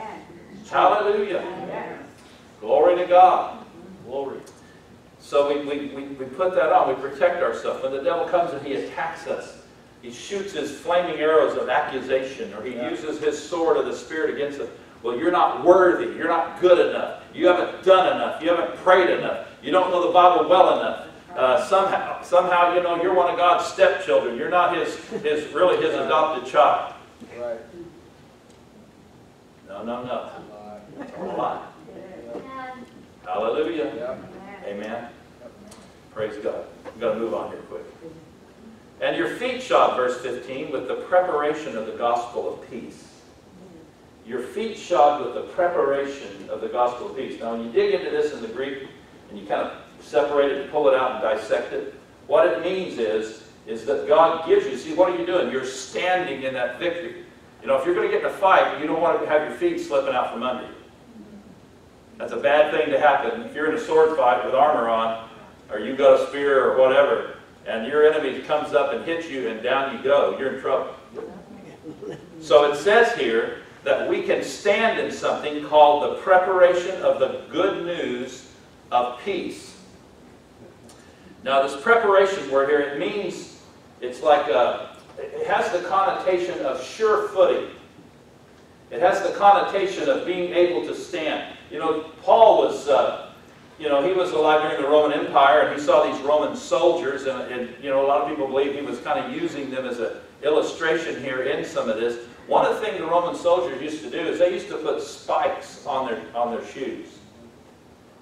Hallelujah. Glory to God.
Glory.
So we, we, we, we put that on. We protect ourselves. When the devil comes and he attacks us, he shoots his flaming arrows of accusation or he
Yeah.
uses his sword of the Spirit against us. Well, you're not worthy. You're not good enough. You haven't done enough. You haven't prayed enough. You don't know the Bible well enough. Uh, somehow, somehow, you know, you're one of God's stepchildren. You're not his, his really his adopted child.
Right.
No, no, no. That's a lie. Hallelujah.
Yep.
Amen. Praise God. We've got to move on here quick. And your feet shod, verse 15, with the preparation of the gospel of peace. Your feet shod with the preparation of the gospel of peace. Now, when you dig into this in the Greek and you kind of separate it, and pull it out, and dissect it, what it means is, is that God gives you. See, what are you doing? You're standing in that victory. You know, if you're going to get in a fight, you don't want to have your feet slipping out from under you. That's a bad thing to happen. If you're in a sword fight with armor on, or you got a spear or whatever, and your enemy comes up and hits you and down you go, you're in trouble. So it says here that we can stand in something called the preparation of the good news of peace. Now this preparation word here, it means, it's like a, it has the connotation of sure footing. It has the connotation of being able to stand. You know, Paul was, uh, you know, he was alive during the Roman Empire, and he saw these Roman soldiers, and, and you know, a lot of people believe he was kind of using them as an illustration here in some of this. One of the things the Roman soldiers used to do is they used to put spikes on their on their shoes.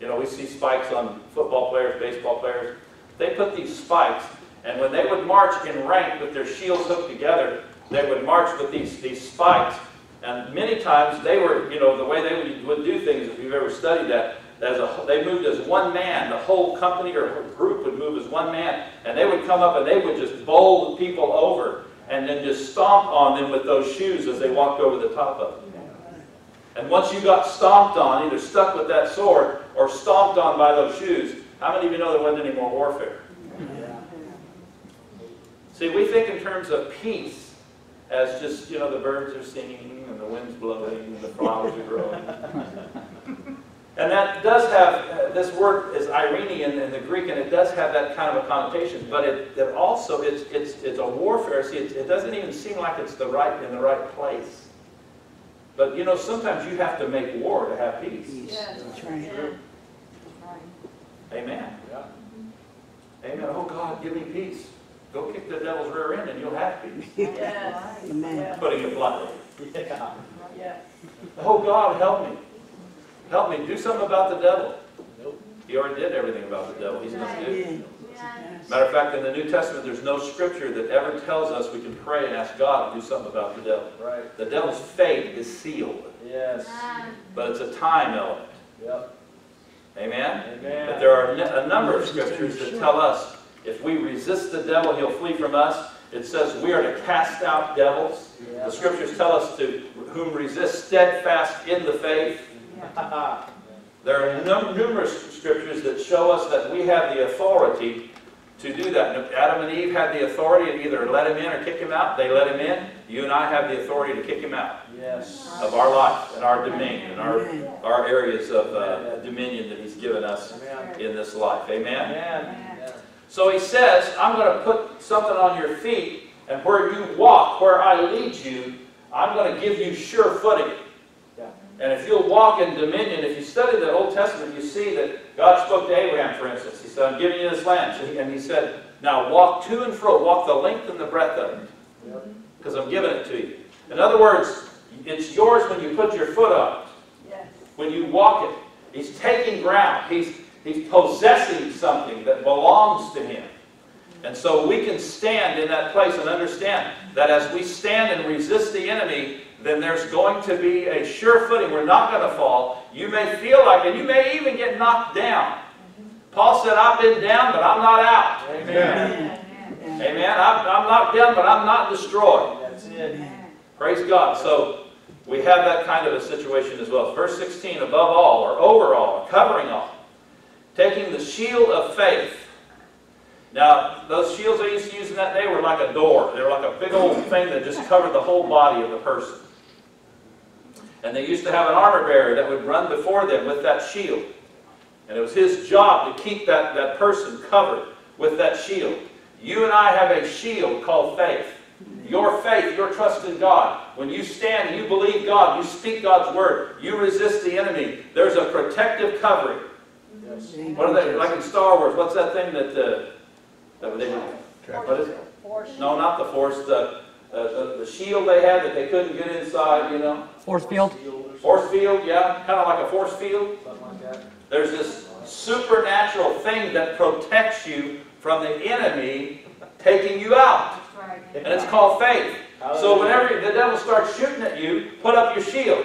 You know, we see spikes on football players, baseball players. They put these spikes, and when they would march in rank with their shields hooked together, they would march with these, these spikes. And many times they were, you know, the way they would, would do things, if you've ever studied that, as a, they moved as one man. The whole company or group would move as one man, and they would come up and they would just bowl the people over and then just stomp on them with those shoes as they walked over the top of them. And once you got stomped on, either stuck with that sword or stomped on by those shoes, how many of you know there wasn't any more warfare? See, we think in terms of peace as just, you know, the birds are singing and the wind's blowing and the flowers are growing. And that does have, uh, this word is eirene in the Greek, and it does have that kind of a connotation, but it, it also, it's, it's, it's a warfare. See, it, it doesn't even seem like it's the right, in the right place. But, you know, sometimes you have to make war to have peace.
Peace.
Yes.
That's right.
Amen.
Yeah.
Amen. Oh, God, give me peace. Go kick the devil's rear end and you'll have peace.
Yes.
Amen.
Putting it bluntly.
Yeah.
Yes.
Oh, God, help me. Help me. Do something about the devil.
Nope.
He already did everything about the devil. He's not
Yeah.
good.
Yes.
Matter of fact, in the New Testament, there's no scripture that ever tells us we can pray and ask God to do something about the devil.
Right.
The devil's fate is sealed,
Yes.
Amen.
but it's a time element.
Yep.
Amen?
Amen.
But there are a number of scriptures that tell us if we resist the devil, he'll flee from us. It says we are to cast out devils. The scriptures tell us to whom resist steadfast in the faith. There are num- numerous scriptures that show us that we have the authority to do that. And Adam and Eve had the authority to either let him in or kick him out. They let him in. You and I have the authority to kick him out
yes.
of our life and our dominion and our, our areas of uh, dominion that he's given us
Amen.
in this life. Amen?
Amen. Yeah.
So he says, I'm going to put something on your feet, and where you walk, where I lead you, I'm going to give you sure footing. And if you'll walk in dominion, if you study the Old Testament, you see that God spoke to Abraham, for instance. He said, I'm giving you this land. And he said, now walk to and fro, walk the length and the breadth of it, because I'm giving it to you. In other words, it's yours when you put your foot on it
Yes.
when you walk it. He's taking ground. He's, he's possessing something that belongs to him. And so we can stand in that place and understand that as we stand and resist the enemy, then there's going to be a sure footing. We're not going to fall. You may feel like, and you may even get knocked down. Paul said, I've been down, but I'm not out.
Amen.
Amen.
Amen. I'm, I'm knocked down, but I'm not destroyed.
That's it.
Praise God. So we have that kind of a situation as well. Verse 16, above all, or over all, covering all, taking the shield of faith. Now, those shields they used to use in that day were like a door. They were like a big old thing that just covered the whole body of the person. And they used to have an armor bearer that would run before them with that shield. And it was his job to keep that, that person covered with that shield. You and I have a shield called faith. Your faith, your trust in God. When you stand and you believe God, you speak God's word, you resist the enemy, there's a protective covering.
Yes.
What are they, like in Star Wars, what's that thing that, uh, that they, what is it? No, not the force, the, uh, the, the shield they had that they couldn't get inside, you know?
Force field?
Force field, yeah, kind of like a force field.
Something like that.
There's this supernatural thing that protects you from the enemy taking you out.
Right.
And it's called faith. So whenever the devil starts shooting at you, put up your shield.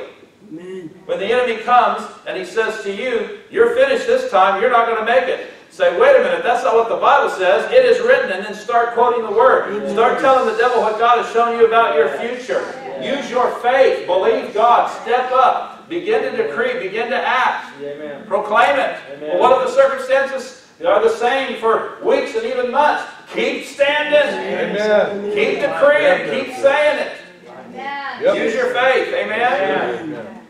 Amen.
When the enemy comes and he says to you, you're finished this time, you're not going to make it. Say, wait a minute, that's not what the Bible says. It is written, and then start quoting the word. Start telling the devil what God has shown you about your future. Use your faith. Believe God. Step up. Begin to decree. Begin to act.
Amen.
Proclaim it.
Amen.
Well, what if the circumstances are the same for weeks and even months? Keep standing.
Amen.
Keep decreeing. Keep saying it.
Amen.
Yep.
Use your faith. Amen.
Amen.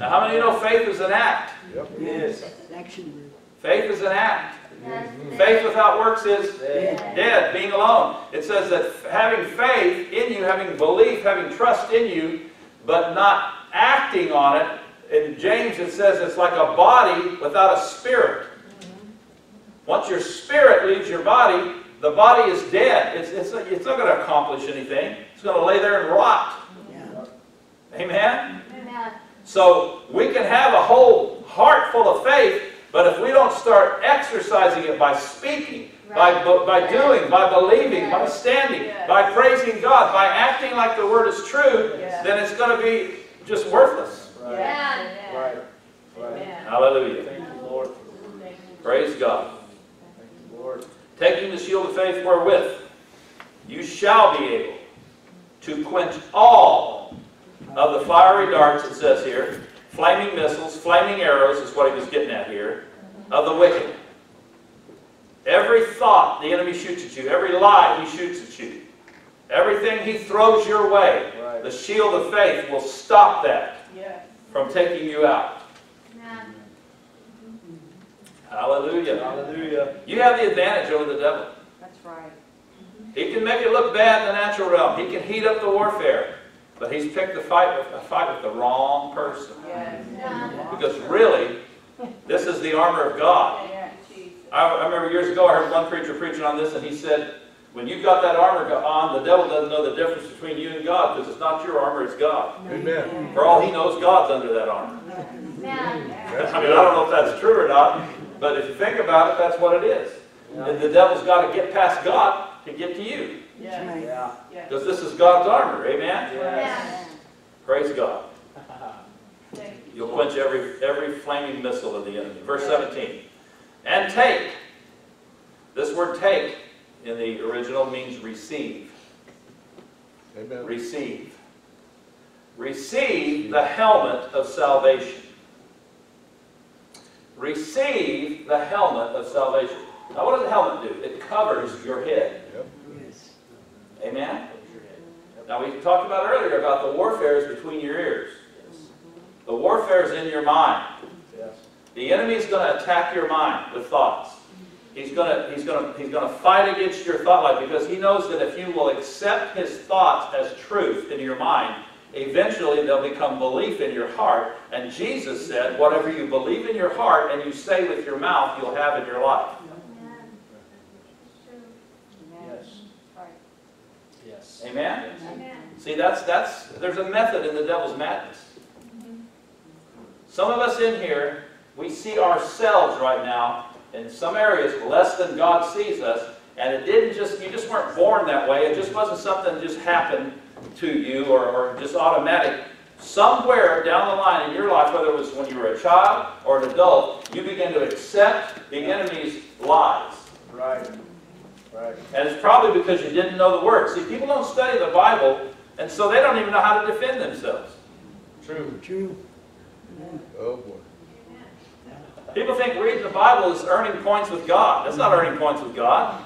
Now, how many of you know faith is an act?
Yep.
Yes.
Action.
Faith is an act.
Yes.
Faith without works is
Amen.
dead, being alone. It says that having faith in you, having belief, having trust in you, but not acting on it. In James it says it's like a body without a spirit. Once your spirit leaves your body, the body is dead. It's, it's, it's not going to accomplish anything. It's going to lay there and rot.
Yeah.
Amen?
Amen.
So we can have a whole heart full of faith, but if we don't start exercising it by speaking, by,
Right.
by doing, by believing, by standing,
Yes.
by praising God, by acting like the word is true,
Yes.
then it's going to be just worthless.
Right.
Amen.
Right. Right.
Amen.
Hallelujah.
Thank you, Lord.
Praise God.
Thank you, Lord.
Taking the shield of faith wherewith you shall be able to quench all of the fiery darts, it says here, flaming missiles, flaming arrows is what he was getting at here, of the wicked. Every thought the enemy shoots at you, every lie he shoots at you, Everything he throws your way,
Right.
the shield of faith will stop that
Yes.
from taking you out.
Amen.
Hallelujah.
Hallelujah.
You have the advantage over the devil.
That's right.
He can make it look bad in the natural realm. He can heat up the warfare. But he's picked the fight with, a fight with the wrong person.
Yes.
Because really, this is the armor of God. I, I remember years ago, I heard one preacher preaching on this, and he said, when you've got that armor on, the devil doesn't know the difference between you and God, because it's not your armor, it's God.
Amen.
For all he knows, God's under that armor.
Amen.
I mean, I don't know if that's true or not, but if you think about it, that's what it is. And the devil's got to get past God to get to you,
Yes.
Yeah.
Because this is God's armor. Amen?
Yes.
Praise God.
Thank you.
You'll quench every, every flaming missile of the enemy. Verse 17. And take. This word take in the original means receive.
Amen.
Receive. Receive the helmet of salvation. Receive the helmet of salvation. Now, what does the helmet do? It covers your head.
Yep.
Yes.
Amen? Now, we talked about earlier about the warfare is between your ears. The warfare is in your mind.
Yes.
The enemy is going to attack your mind with thoughts. He's going to he's going to he's going to fight against your thought life because he knows that if you will accept his thoughts as truth in your mind, eventually they'll become belief in your heart. And Jesus said, "Whatever you believe in your heart and you say with your mouth, you'll have in your life."
Amen.
Yes. Yes.
Amen.
Amen.
See, that's that's there's a method in the devil's madness. Some of us in here, we see ourselves right now in some areas less than God sees us, and it didn't just you just weren't born that way. It just wasn't something that just happened to you or, or just automatic. Somewhere down the line in your life, whether it was when you were a child or an adult, you begin to accept the enemy's lies.
Right. Right.
And it's probably because you didn't know the word. See, people don't study the Bible, and so they don't even know how to defend themselves.
True.
True.
Oh, boy.
People think reading the Bible is earning points with God. That's not earning points with God.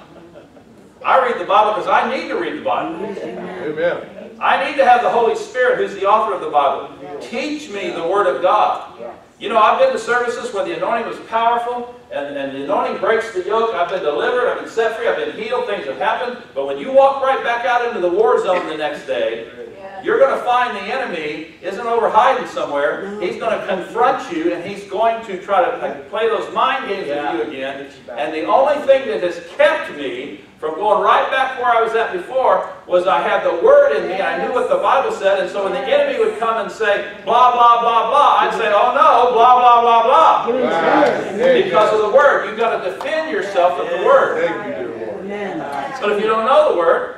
I read the Bible because I need to read the Bible.
Amen.
I need to have the Holy Spirit, who's the author of the Bible, teach me the Word of God. You know, I've been to services where the anointing was powerful, and, and the anointing breaks the yoke. I've been delivered, I've been set free, I've been healed, things have happened. But when you walk right back out into the war zone the next day. You're going to find the enemy isn't over hiding somewhere. He's going to confront you, and he's going to try to uh, play those mind games with you again. And the only thing that has kept me from going right back where I was at before was I had the Word in me. I knew what the Bible said, and so when the enemy would come and say blah blah blah blah, I'd say, "Oh no, blah blah blah blah,"
Right.
because of the Word. You've got to defend yourself with the Word.
Thank you, dear Lord.
Amen.
But if you don't know the Word,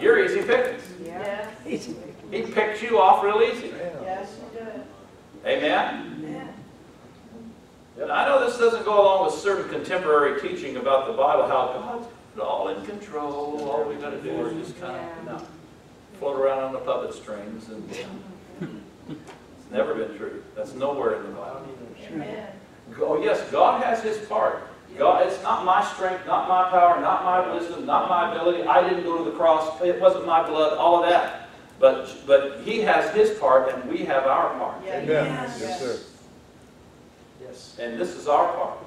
you're easy pickings.
Yes.
Easy.
He picks you off real easy.
Yes, you do.
Amen.
Amen.
And I know this doesn't go along with certain contemporary teaching about the Bible, how God's all in control. All we got to do is just kind of
No.
float around on the puppet strings. And it's never been true. That's nowhere in the Bible.
Amen.
Oh yes, God has His part. God, it's not my strength, not my power, not my wisdom, not my ability. I didn't go to the cross. It wasn't my blood. All of that. But but He has His part, and we have our part.
Yes.
Amen. Yes, sir.
Yes.
And this is our part.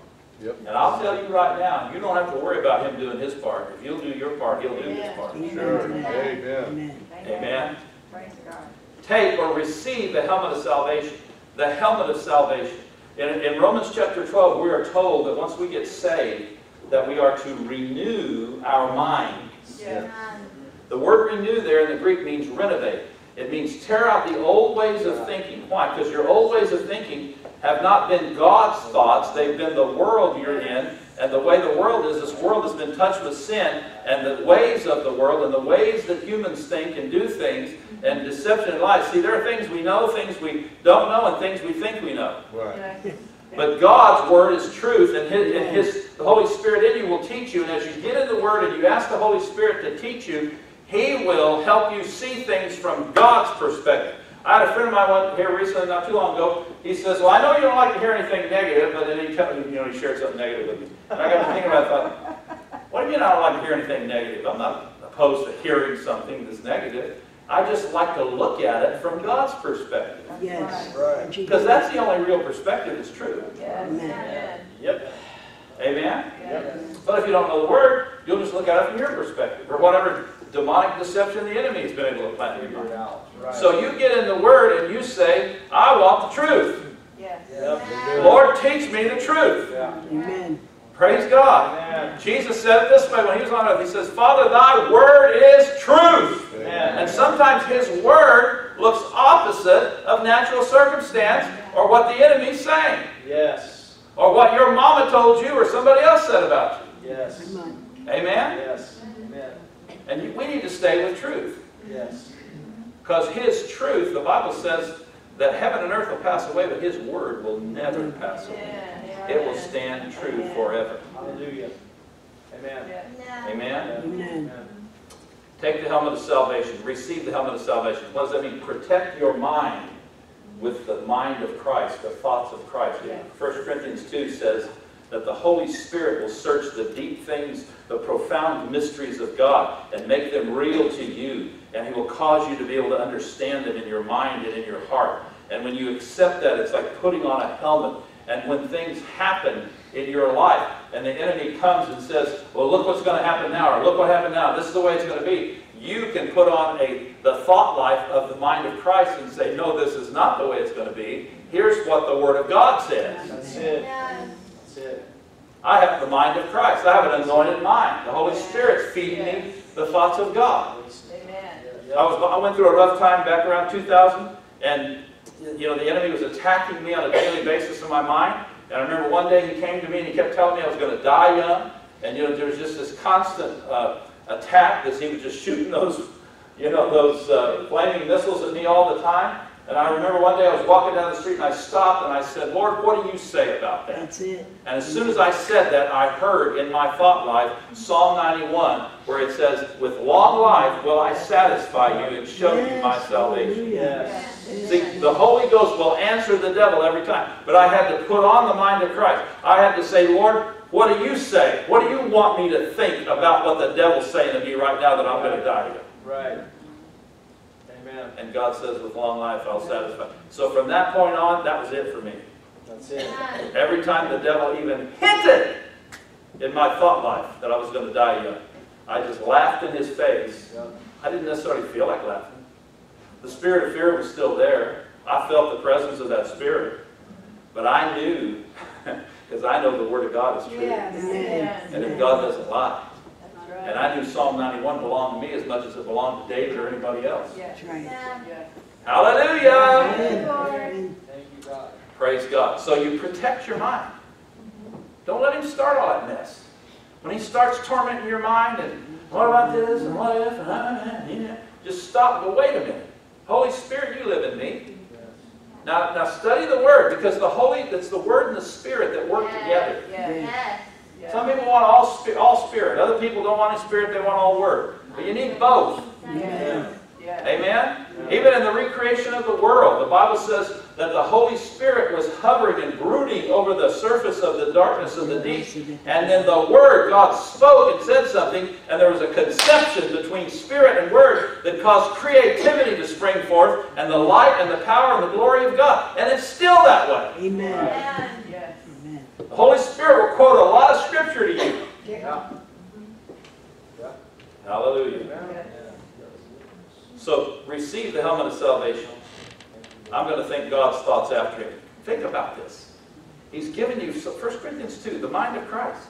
Yep.
And I'll tell you right now, you don't have to worry about him doing his part. If you'll do your part, he'll do his part.
Sure.
Amen.
Amen.
Amen.
Amen.
Praise God.
Take or receive the helmet of salvation. The helmet of salvation. In, in Romans chapter 12, we are told that once we get saved, that we are to renew our minds.
Yes.
The word renew there in the Greek means renovate. It means tear out the old ways of thinking. Why? Because your old ways of thinking have not been God's thoughts. They've been the world you're in. And the way the world is, this world has been touched with sin and the ways of the world and the ways that humans think and do things and deception and lies. See, there are things we know, things we don't know, and things we think we know.
Right.
But God's Word is truth, and His, and His the Holy Spirit in you will teach you. And as you get in the Word and you ask the Holy Spirit to teach you, He will help you see things from God's perspective. I had a friend of mine one here recently, not too long ago. He says, "Well, I know you don't like to hear anything negative, but then he, tell me, you know, he shared something negative with me." And I got to thinking about, it, I thought, "What do you mean I don't like to hear anything negative? I'm not opposed to hearing something that's negative. I just like to look at it from God's perspective.
Yes.
Right.
Because that's the only real perspective that's true.
Yes. Amen.
Yep.
Amen?
Yep.
But if you don't know the Word, you'll just look at it from your perspective, or whatever demonic deception the enemy has been able to plant in your
Figure it
mind.
Right.
So you get in the Word and you say, I want the truth.
Yes.
Yep.
Lord, teach me the truth.
Yeah.
Amen.
Praise God.
Amen.
Jesus said it this way when he was on earth. He says, Father, thy word is truth.
Amen.
And sometimes his word looks opposite of natural circumstance or what the enemy's saying,
Yes.
or what your mama told you or somebody else said about you.
Yes.
Come
Amen?
Yes. Amen.
And we need to stay with truth.
Yes.
Because his truth, the Bible says that heaven and earth will pass away, but his word will never pass away. It will stand true forever.
Hallelujah. Amen.
Amen?
Amen.
Take the helmet of salvation. Receive the helmet of salvation. What does that mean? Protect your mind with the mind of Christ, the thoughts of Christ.
Yeah.
1 Corinthians 2 says that the Holy Spirit will search the deep things, the profound mysteries of God, and make them real to you. And He will cause you to be able to understand them in your mind and in your heart. And when you accept that, it's like putting on a helmet. And when things happen in your life, and the enemy comes and says, Well, look what's going to happen now, or look what happened now, this is the way it's going to be. You can put on a the thought life of the mind of Christ and say, No, this is not the way it's going to be. Here's what the Word of God says.
That's it. That's it.
I have the mind of Christ. I have an anointed mind. The Holy Spirit's feeding me the thoughts of God.
Amen.
I was I went through a rough time back around 2000, and you know the enemy was attacking me on a daily basis in my mind. And I remember one day he came to me and he kept telling me I was going to die young, and you know there was just this constant uh, attack as he was just shooting those, you know, those uh, flaming missiles at me all the time. And I remember one day I was walking down the street and I stopped and I said, Lord, what do you say about that?
That's it.
And as soon as I said that, I heard in my thought life Psalm 91, where it says, With long life will I satisfy you and show you my salvation.
hallelujah.
Yes.
See, the Holy Ghost will answer the devil every time. But I had to put on the mind of Christ. I had to say, Lord, what do you say? What do you want me to think about what the devil's saying to me right now that I'm going to die here?
Right. Amen.
And God says, with long life I'll satisfy. So from that point on, that was it for me.
That's it.
Every time the devil even hinted in my thought life that I was going to die young, I just laughed in his face.
Yep.
I didn't necessarily feel like laughing. The spirit of fear was still there. I felt the presence of that spirit. But I knew, because I know the Word of God is true.
Yes.
And if God doesn't lie.
That's right.
And I knew Psalm 91 belonged to me as much as it belonged to David or anybody else.
Yes.
Right.
Yes.
Hallelujah!
Amen. Amen.
Thank you, God.
Praise God. So you protect your mind. Don't let him start all that mess. When he starts tormenting your mind and what about this and what if and ah, yeah, just stop. But wait a minute. Holy Spirit, you live in me. Now, now study the Word because the Holy, it's the Word and the Spirit that work together.
Yes.
Some people want all, spi- all Spirit. Other people don't want any Spirit. They want all Word. But you need both.
Amen.
Yes.
Amen? Even in the recreation of the world, the Bible says that the Holy Spirit was hovering and brooding over the surface of the darkness of the deep. And then the Word, God spoke and said something, and there was a conception between Spirit and Word that caused creativity to spring forth, and the light and the power and the glory of God. And it's still that way.
Amen.
The Holy Spirit will quote a lot of Scripture to you.
Yeah.
Hallelujah.
Amen.
So receive the helmet of salvation. I'm going to think God's thoughts after him. Think about this. He's given you, so 1 Corinthians 2, the mind of Christ.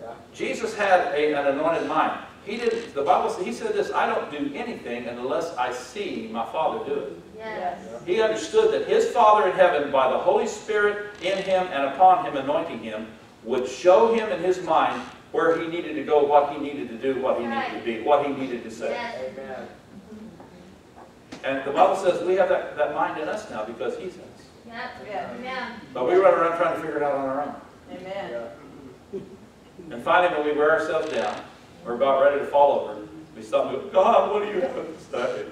Yeah.
Jesus had a, an anointed mind. He didn't, the Bible says, he said this, I don't do anything unless I see my Father do it.
Yes.
He understood that his Father in heaven, by the Holy Spirit in him and upon him, anointing him, would show him in his mind where he needed to go, what he needed to do, what he needed to be, what he needed to say.
Amen.
And the Bible says we have that, that mind in us now because he's in us.
Yes.
But we run around trying to figure it out on our own.
Amen.
Yeah.
And finally, when we wear ourselves down, we're about ready to fall over, we stop and go, God, what do you have to say?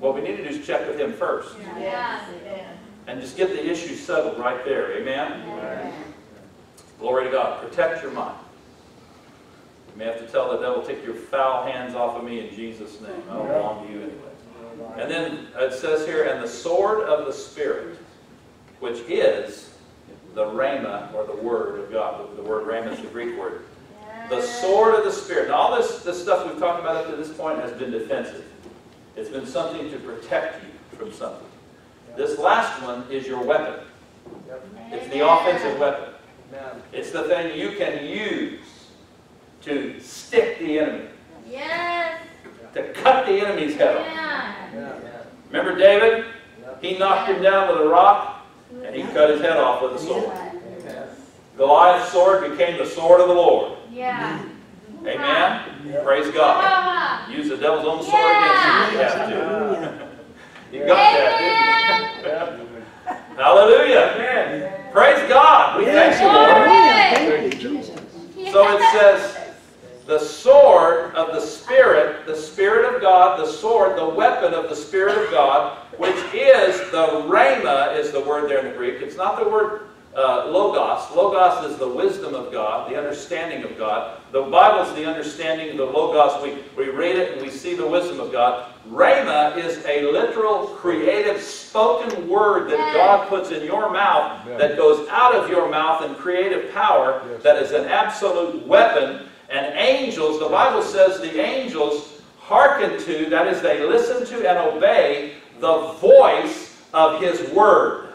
What we need to do is check with him first
Yes. Amen.
and just get the issue settled right there. Amen? Glory to God. Protect your mind. You may have to tell the devil, take your foul hands off of me in Jesus' name. I don't belong to you anyway. And then it says here, and the sword of the Spirit, which is the rhema, or the word of God. The word rhema is the Greek word. The sword of the Spirit. Now, all this, this stuff we've talked about up to this point has been defensive. It's been something to protect you from something. This last one is your weapon. It's the offensive weapon.
Amen.
It's the thing you can use to stick the enemy,
Yes.
to cut the enemy's head off.
Yeah.
Amen.
Remember David?
Yep.
He knocked him down with a rock, and he cut his head off with a sword.
Amen.
Goliath's sword became the sword of the Lord.
Yeah.
Amen? Praise God.
Ah.
Use the devil's own sword against you if you have to.
Hallelujah.
You got that,
Amen.
Yep.
didn't you? Hallelujah.
Amen.
Praise God. We thank you, Lord.
Thank you, Jesus.
So it says, the sword of the Spirit, the Spirit of God, the sword, the weapon of the Spirit of God, which is the rhema, is the word there in the Greek. It's not the word uh, logos. Logos is the wisdom of God, the understanding of God. The Bible is the understanding of the logos. We, we read it and we see the wisdom of God. Rhema is a literal, creative, spoken word that God puts in your mouth
Amen.
that goes out of your mouth in creative power
Yes.
that is an absolute weapon. And angels, the Bible says the angels hearken to, that is, they listen to and obey the voice of His Word.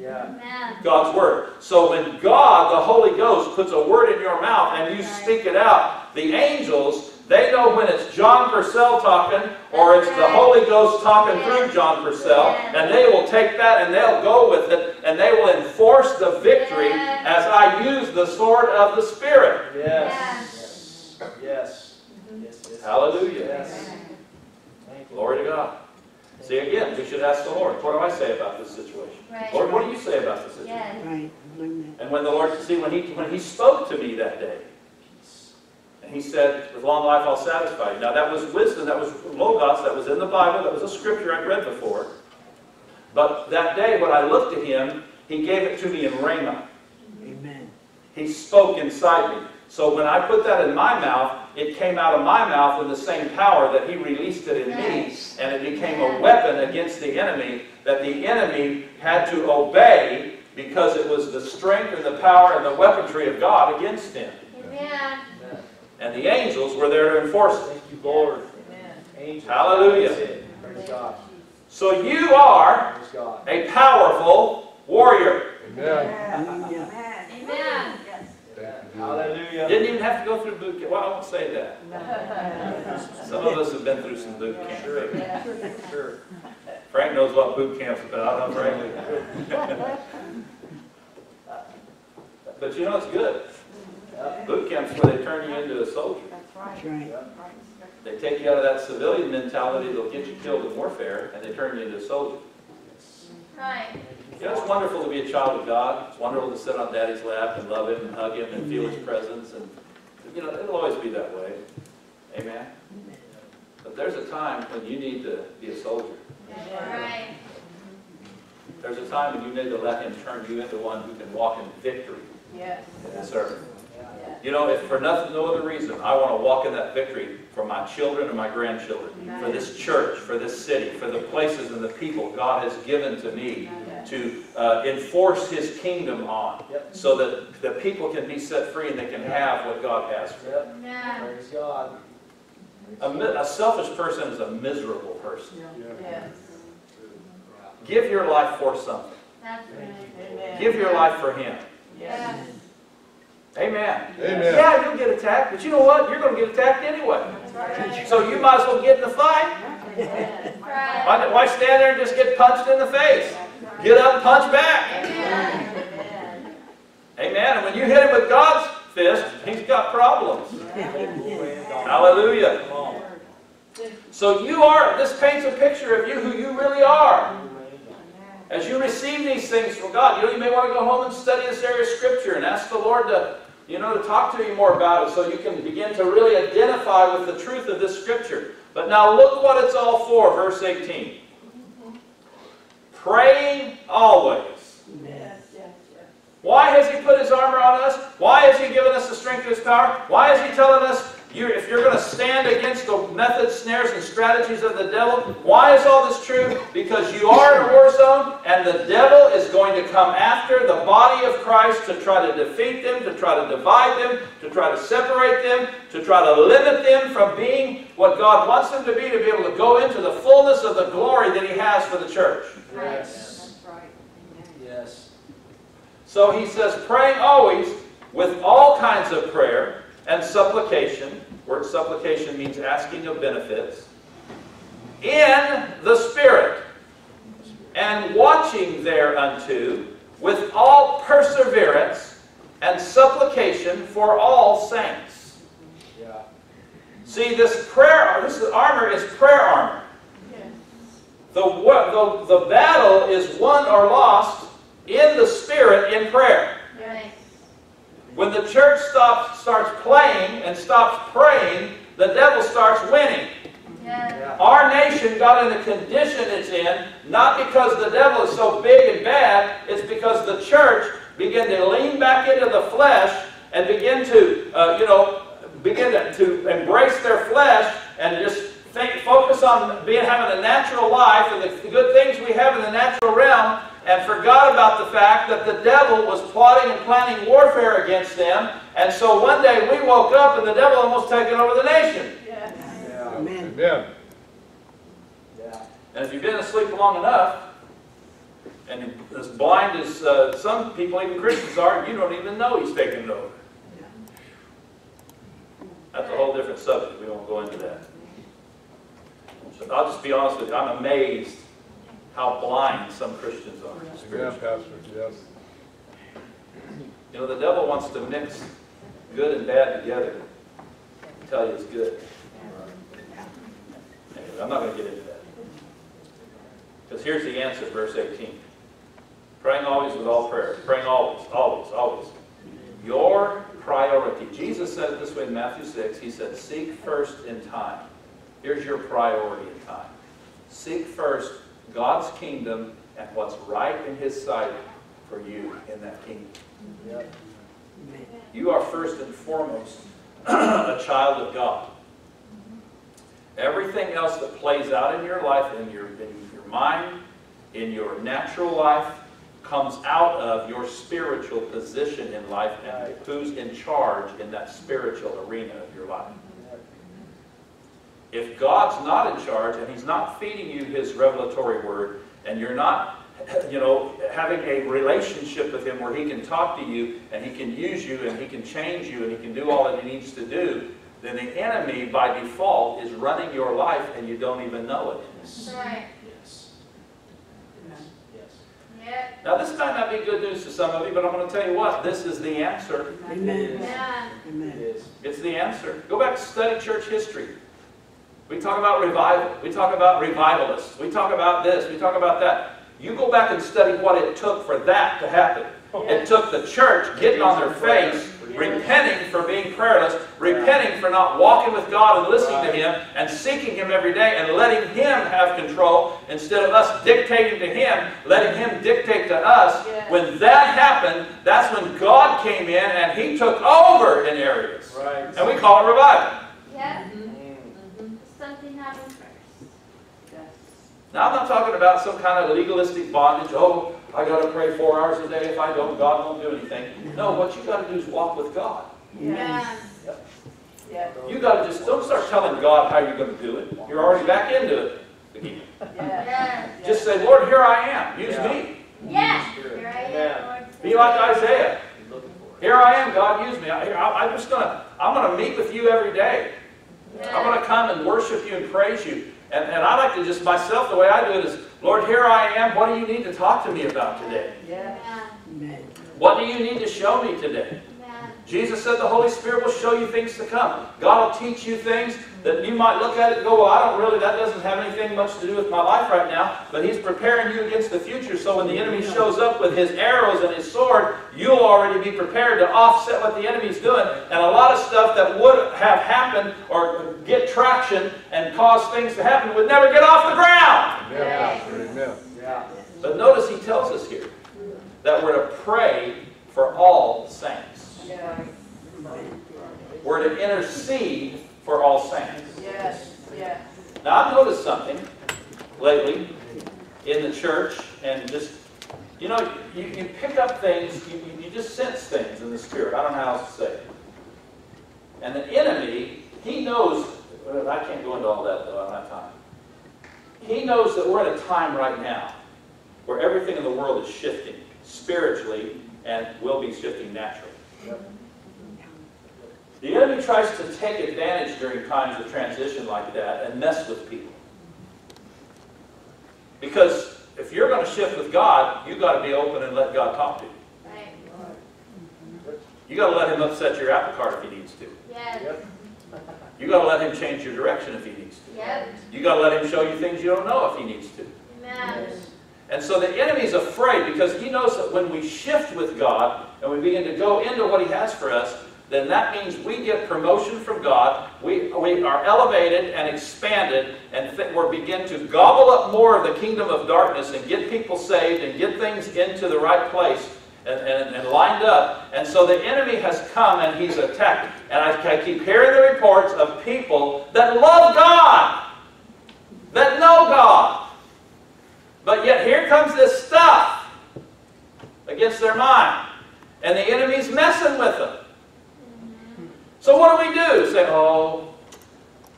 Yeah.
Amen.
God's Word. So when God, the Holy Ghost, puts a word in your mouth and you speak it out, the angels, they know when it's John Purcell talking or it's the Holy Ghost talking through John Purcell, and they will take that and they'll go with it and they will enforce the victory as I use the sword of the Spirit.
Yes. Yes. Yes. yes.
Hallelujah.
Yes. Thank you.
Glory to God. See, again, we should ask the Lord, what do I say about this situation?
Right.
Lord, what do you say about this situation?
Yes.
Right.
And when the Lord, see, when he, when he spoke to me that day, and he said, with long life I'll satisfy you. Now that was wisdom, that was logos, that was in the Bible, that was a scripture I'd read before. But that day when I looked at him, he gave it to me in Rhema.
Amen.
He spoke inside me. So when I put that in my mouth, it came out of my mouth in the same power that he released it in me, and it became a weapon against the enemy that the enemy had to obey because it was the strength and the power and the weaponry of God against him.
Amen.
Amen.
And the angels were there to enforce it.
Thank you, Lord. Angels.
Hallelujah.
That's. Praise God.
So you are a powerful warrior.
Amen.
Hallelujah.
Amen.
Thank you, Jesus.
Hallelujah.
Didn't even have to go through boot camp. Well, I won't say that. Some of us have been through some boot camp. maybe.
Sure.
Frank knows what boot camp's about, huh, Frank? But you know, it's good.
Yep.
Boot camp's where they turn you into a soldier.
That's right.
They take you out of that civilian mentality that'll get you killed in warfare, and they turn you into a soldier.
Right.
You know, it's wonderful to be a child of God. It's wonderful to sit on Daddy's lap and love Him and hug Him and feel His presence. And, you know, it'll always be that way. Amen? But there's a time when you need to be a soldier.
Right.
There's a time when you need to let Him turn you into one who can walk in victory
Yes.
in this earth. You know, if for nothing, no other reason, I want to walk in that victory for my children and my grandchildren, for this church, for this city, for the places and the people God has given to me to uh, enforce His kingdom on,
Yep.
so that the people can be set free and they can have what God has for them.
Praise God.
A, a selfish person is a miserable person.
Yes.
Give your life for something.
That's right.
Give your life for Him.
Yes.
Amen.
Amen.
Yeah, you'll get attacked, but you know what? You're going to get attacked anyway. So you might as well get in the fight. Why, why stand there and just get punched in the face? Get up and punch back.
Amen.
Amen. And when you hit him with God's fist, he's got problems. Hallelujah. So you are, this paints a picture of you who you really are. As you receive these things from God, you know, you may want to go home and study this area of Scripture and ask the Lord to, you know, to talk to you more about it so you can begin to really identify with the truth of this Scripture. But now look what it's all for, verse 18. Praying always. Why has He put His armor on us? Why has He given us the strength of His power? Why is He telling us you if you're going to stand against the methods, snares, and strategies of the devil, why is all this true? Because you are in a war zone, and the devil is going to come after the body of Christ to try to defeat them, to try to divide them, to try to separate them, to try to limit them from being what God wants them to be, to be able to go into the fullness of the glory that He has for the church.
Yes.
That's right.
Yes.
So he says, praying always with all kinds of prayer and supplication. Word supplication means asking of benefits. In the Spirit. And watching thereunto with all perseverance and supplication for all saints.
Yeah.
See, this prayer, this armor is prayer armor. The, the, the battle is won or lost in the Spirit in prayer. When the church stops, starts playing and stops praying, the devil starts winning.
Yeah.
Our nation got in the condition it's in, not because the devil is so big and bad, it's because the church began to lean back into the flesh and begin to, uh, you know, begin to, to embrace their flesh and just think, focus on being having a natural life and the good things we have in the natural realm and forgot about the fact that the devil was plotting and planning warfare against them. And so one day we woke up and the devil almost taken over the nation.
Yes.
Yeah.
Amen.
Amen.
Yeah.
And if you've been asleep long enough, and as blind as uh, some people, even Christians are, you don't even know he's taking it over. That's a whole different subject. We won't go into that. So I'll just be honest with you. I'm amazed how blind some Christians are.
Amen,
spiritually.
Pastor, yes.
You know, the devil wants to mix good and bad together. and tell you it's good. Anyway, I'm not going to get into that. Because here's the answer, verse 18. Praying always with all prayer. Praying always, always, always. Your priority. Jesus said it this way in Matthew 6. He said, Seek first in time. Here's your priority in time. Seek first God's kingdom and what's right in His sight for you in that kingdom. You are first and foremost a child of God. Everything else that plays out in your life, in your, in your mind, in your natural life, comes out of your spiritual position in life and who's in charge in that spiritual arena of your life. If God's not in charge and He's not feeding you His revelatory word, and you're not, you know, having a relationship with Him where He can talk to you and He can use you and He can change you and He can do all that He needs to do, then the enemy by default is running your life and you don't even know it.
That's right.
Yes. Yes.
Yep.
Now, this might not be good news to some of you, but I'm going to tell you what, this is the answer.
Amen.
Amen.
It
Amen.
is.
It's the answer. Go back to study church history. We talk about revival. We talk about revivalists. We talk about this. We talk about that. You go back and study what it took for that to happen. It took the church getting on their face, repenting for being prayerless, repenting for not walking with God and listening to Him, and seeking Him every day and letting Him have control instead of us dictating to Him, letting Him dictate to us.
Yes.
When that happened, that's when God came in and He took over in areas.
Right.
And we call it revival. Mm-hmm.
Yep.
Mm.
Something happened first.
Now, I'm not talking about some kind of legalistic bondage. Oh, I got to pray four hours a day. If I don't, God won't do anything. No, what you got to do is walk with God.
Yes.
Yeah,
You got to just don't start telling God how you're going to do it. You're already back into it. again.
yeah.
Yes.
Just say, Lord, here I am. Use
Yeah.
me.
Yes. Here I am, Lord.
Be like Isaiah.
He's looking for it.
Here I am, God, use me. I, I, I'm just gonna, I'm gonna meet with you every day. I'm going to come and worship you and praise you. And, and I like to just myself, the way I do it is, Lord, here I am. What do you need to talk to me about today?
Yeah.
Amen.
Amen.
What do you need to show me today? Jesus said the Holy Spirit will show you things to come. God will teach you things that you might look at it and go, well, I don't really, that doesn't have anything much to do with my life right now. But He's preparing you against the future. So when the enemy shows up with his arrows and his sword, you'll already be prepared to offset what the enemy's doing. And a lot of stuff that would have happened or get traction and cause things to happen would never get off the ground.
Amen, amen.
Yeah.
But notice He tells us here that we're to pray for all saints.
Yeah.
we're to intercede for all saints.
Yes, yes.
Now, I've noticed something lately in the church, and just, you know, you, you pick up things, you, you- just sense things in the spirit. I don't know how else to say it. And the enemy, he knows, well, I can't go into all that though, I don't have time. He knows that we're in a time right now where everything in the world is shifting spiritually and will be shifting naturally. The enemy tries to take advantage during times of transition like that and mess with people. Because if you're going to shift with God, you've got to be open and let God talk to you. You got to let him upset your apple cart if he needs to.
Yes.
you got to let him change your direction if he needs to.
Yep.
you got to let him show you things you don't know if he needs to.
Amen.
And so the enemy's afraid because he knows that when we shift with God and we begin to go into what he has for us, then that means we get promotion from God. We, we are elevated and expanded and we begin to gobble up more of the kingdom of darkness and get people saved and get things into the right place and, and, and lined up. And so the enemy has come and he's attacked. And I, I keep hearing the reports of people that love God, that know God. But yet here comes this stuff against their mind. And the enemy's messing with them. So what do we do? Say, oh,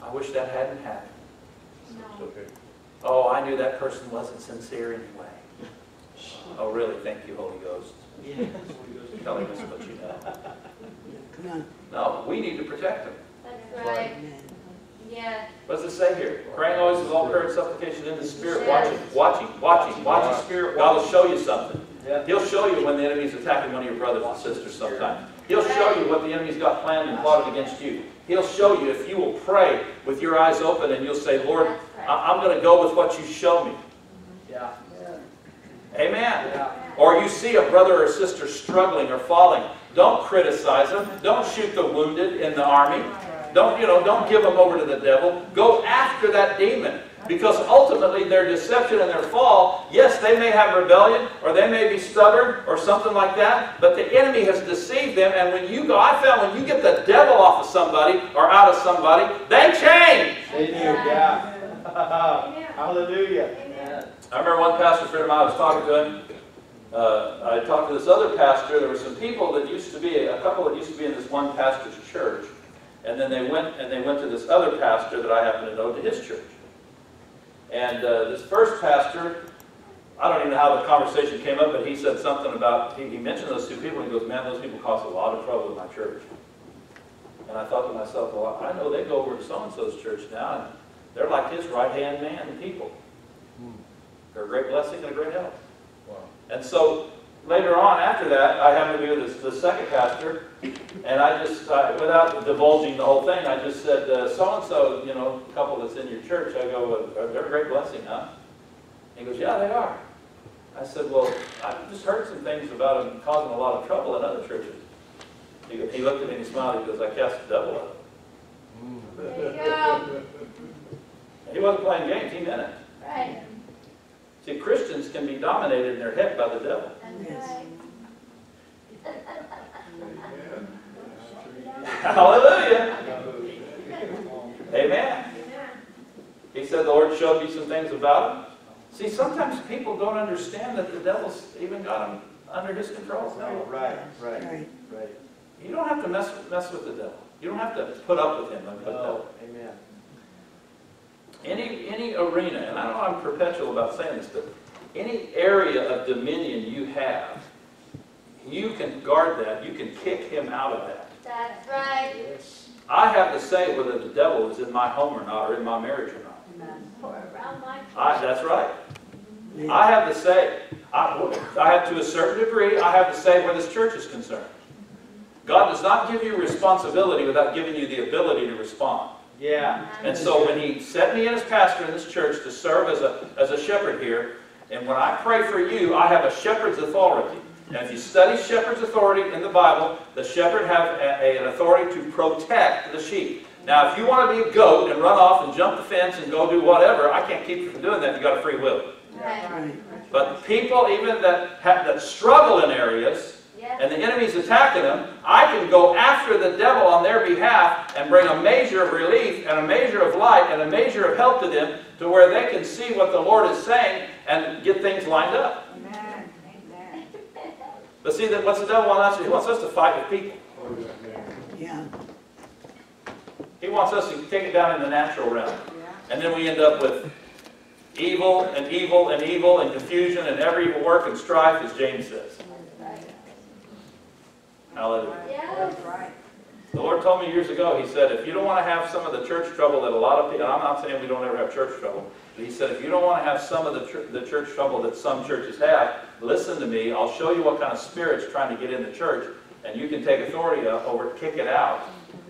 I wish that hadn't happened.
No.
Okay.
Oh, I knew that person wasn't sincere anyway. Oh, really? Thank you, Holy Ghost. Telling us what you know.
Come on.
No, we need to protect them.
That's right.
Amen.
Yeah.
What does it say here? Praying always with all prayer and supplication in the Spirit, watching, watching, watching, watching Spirit. God will show you something.
Yeah.
He'll show you when the enemy's attacking one of your brothers and sisters sometimes. He'll show you what the enemy's got planned and plotted against you. He'll show you if you will pray with your eyes open and you'll say, Lord, I- I'm going to go with what you show me. Mm-hmm.
Yeah.
Amen.
Yeah.
Or you see a brother or sister struggling or falling. Don't criticize them. Don't shoot the wounded in the army. Don't, you know, don't give them over to the devil. Go after that demon. Because ultimately their deception and their fall, yes, they may have rebellion or they may be stubborn or something like that, but the enemy has deceived them. And when you go, I found when you get the devil off of somebody or out of somebody, they change.
They do, yeah.
Amen.
Hallelujah.
Amen.
I remember one pastor friend of mine, I was talking to him. Uh, I talked to this other pastor. There were some people that used to be, a couple that used to be in this one pastor's church. And then they went and they went to this other pastor that I happen to know to his church. And uh, this first pastor, I don't even know how the conversation came up, but he said something about, he, he mentioned those two people, and he goes, man, those people cause a lot of trouble in my church. And I thought to myself, well, I know they go over to so-and-so's church now, and they're like his right-hand man and people. They're a great blessing and a great help.
Wow.
And so later on, after that, I happened to be with the, the second pastor, and I just, uh, without divulging the whole thing, I just said, uh, so-and-so, you know, couple that's in your church, I go, "Uh, they're a great blessing, huh? He goes, yeah, they are. I said, well, I've just heard some things about them causing a lot of trouble in other churches. He, he looked at me and he smiled, he goes, I cast the devil out.
There go.
He wasn't playing games, he meant it.
Right.
See, Christians can be dominated in their head by the devil.
That's
Yes.
Hallelujah. Amen.
Amen.
He said the Lord showed me some things about him. See, sometimes people don't understand that the devil's even got him under his control.
No, right, right,
Right.
right.
You don't have to mess, mess with the devil. You don't have to put up with him. But
No,
no.
amen.
Any, any arena, and I don't know I'm perpetual about saying this, but any area of dominion you have, you can guard that. You can kick him out of that.
That's right.
Yes.
I have to say whether the devil is in my home or not, or in my marriage or not.
Or around
I, that's right.
Amen.
I have to say, I, I have to a certain degree, I have to say where this church is concerned. God does not give you responsibility without giving you the ability to respond.
Yeah.
And so when he set me in as pastor in this church to serve as a, as a shepherd here, and when I pray for you, I have a shepherd's authority. And if you study shepherd's authority in the Bible, the shepherd have a, a- an authority to protect the sheep. Now, if you want to be a goat and run off and jump the fence and go do whatever, I can't keep you from doing that. You've got a free will.
Right.
But people even that have, that struggle in areas. And the enemy's attacking them, I can go after the devil on their behalf and bring a measure of relief and a measure of light and a measure of help to them to where they can see what the Lord is saying and get things lined up. But see, that what's the devil want us to do? He wants us to fight with people.
Yeah.
He wants us to take it down in the natural realm. And then we end up with evil and evil and evil and confusion and every evil work and strife, as James says. Hallelujah.
Yeah.
The Lord told me years ago, He said, if you don't want to have some of the church trouble that a lot of people, and I'm not saying we don't ever have church trouble, but He said, if you don't want to have some of the, chur- the church trouble that some churches have, listen to me. I'll show you what kind of spirit's trying to get in the church, and you can take authority o- over it, kick it out.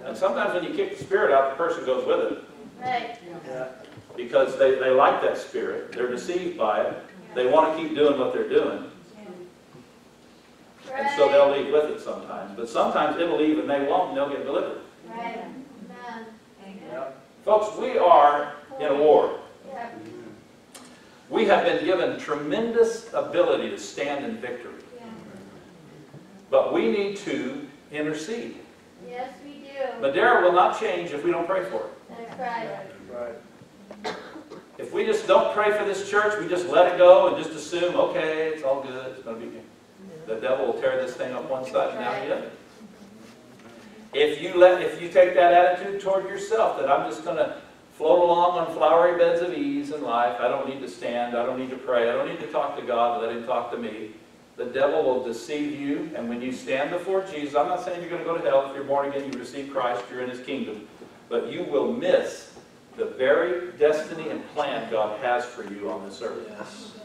And sometimes when you kick the spirit out, the person goes with it
Right.
Yeah.
because they, they like that spirit. They're deceived by it. They want to keep doing what they're doing. And so they'll leave with it sometimes. But sometimes it'll leave and they won't, and they'll get delivered.
Right. Amen.
Yeah.
Folks, we are in a war.
Yeah.
We have been given tremendous ability to stand in victory.
Yeah.
But we need to intercede.
Yes, we do.
Madera will not change if we don't pray for it.
That's right.
Right.
If we just don't pray for this church, we just let it go and just assume, okay, it's all good, it's going to be good. The devil will tear this thing up one side and down the other. Mm-hmm. If you let, if you take that attitude toward yourself, that I'm just going to float along on flowery beds of ease in life, I don't need to stand, I don't need to pray, I don't need to talk to God, let Him talk to me. The devil will deceive you, and when you stand before Jesus, I'm not saying you're going to go to hell if you're born again, you receive Christ, you're in His kingdom, but you will miss the very destiny and plan God has for you on this earth.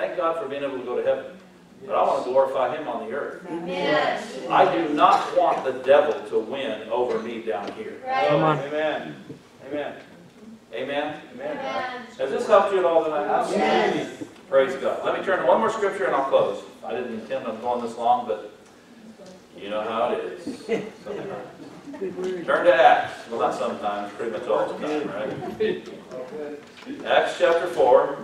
Yes. Yes.
Thank God for being able to go to heaven. But I want to glorify Him on the earth.
Yes.
I do not want the devil to win over me down here.
Right.
Amen. Amen.
Amen?
Amen.
Amen.
Has this helped you at all tonight?
Absolutely.
Praise God. Let me turn to one more scripture and I'll close. I didn't intend on going this long, but you know how it is. Sometimes. Turn to Acts. Well, not sometimes, pretty much all the time, right? Acts chapter 4.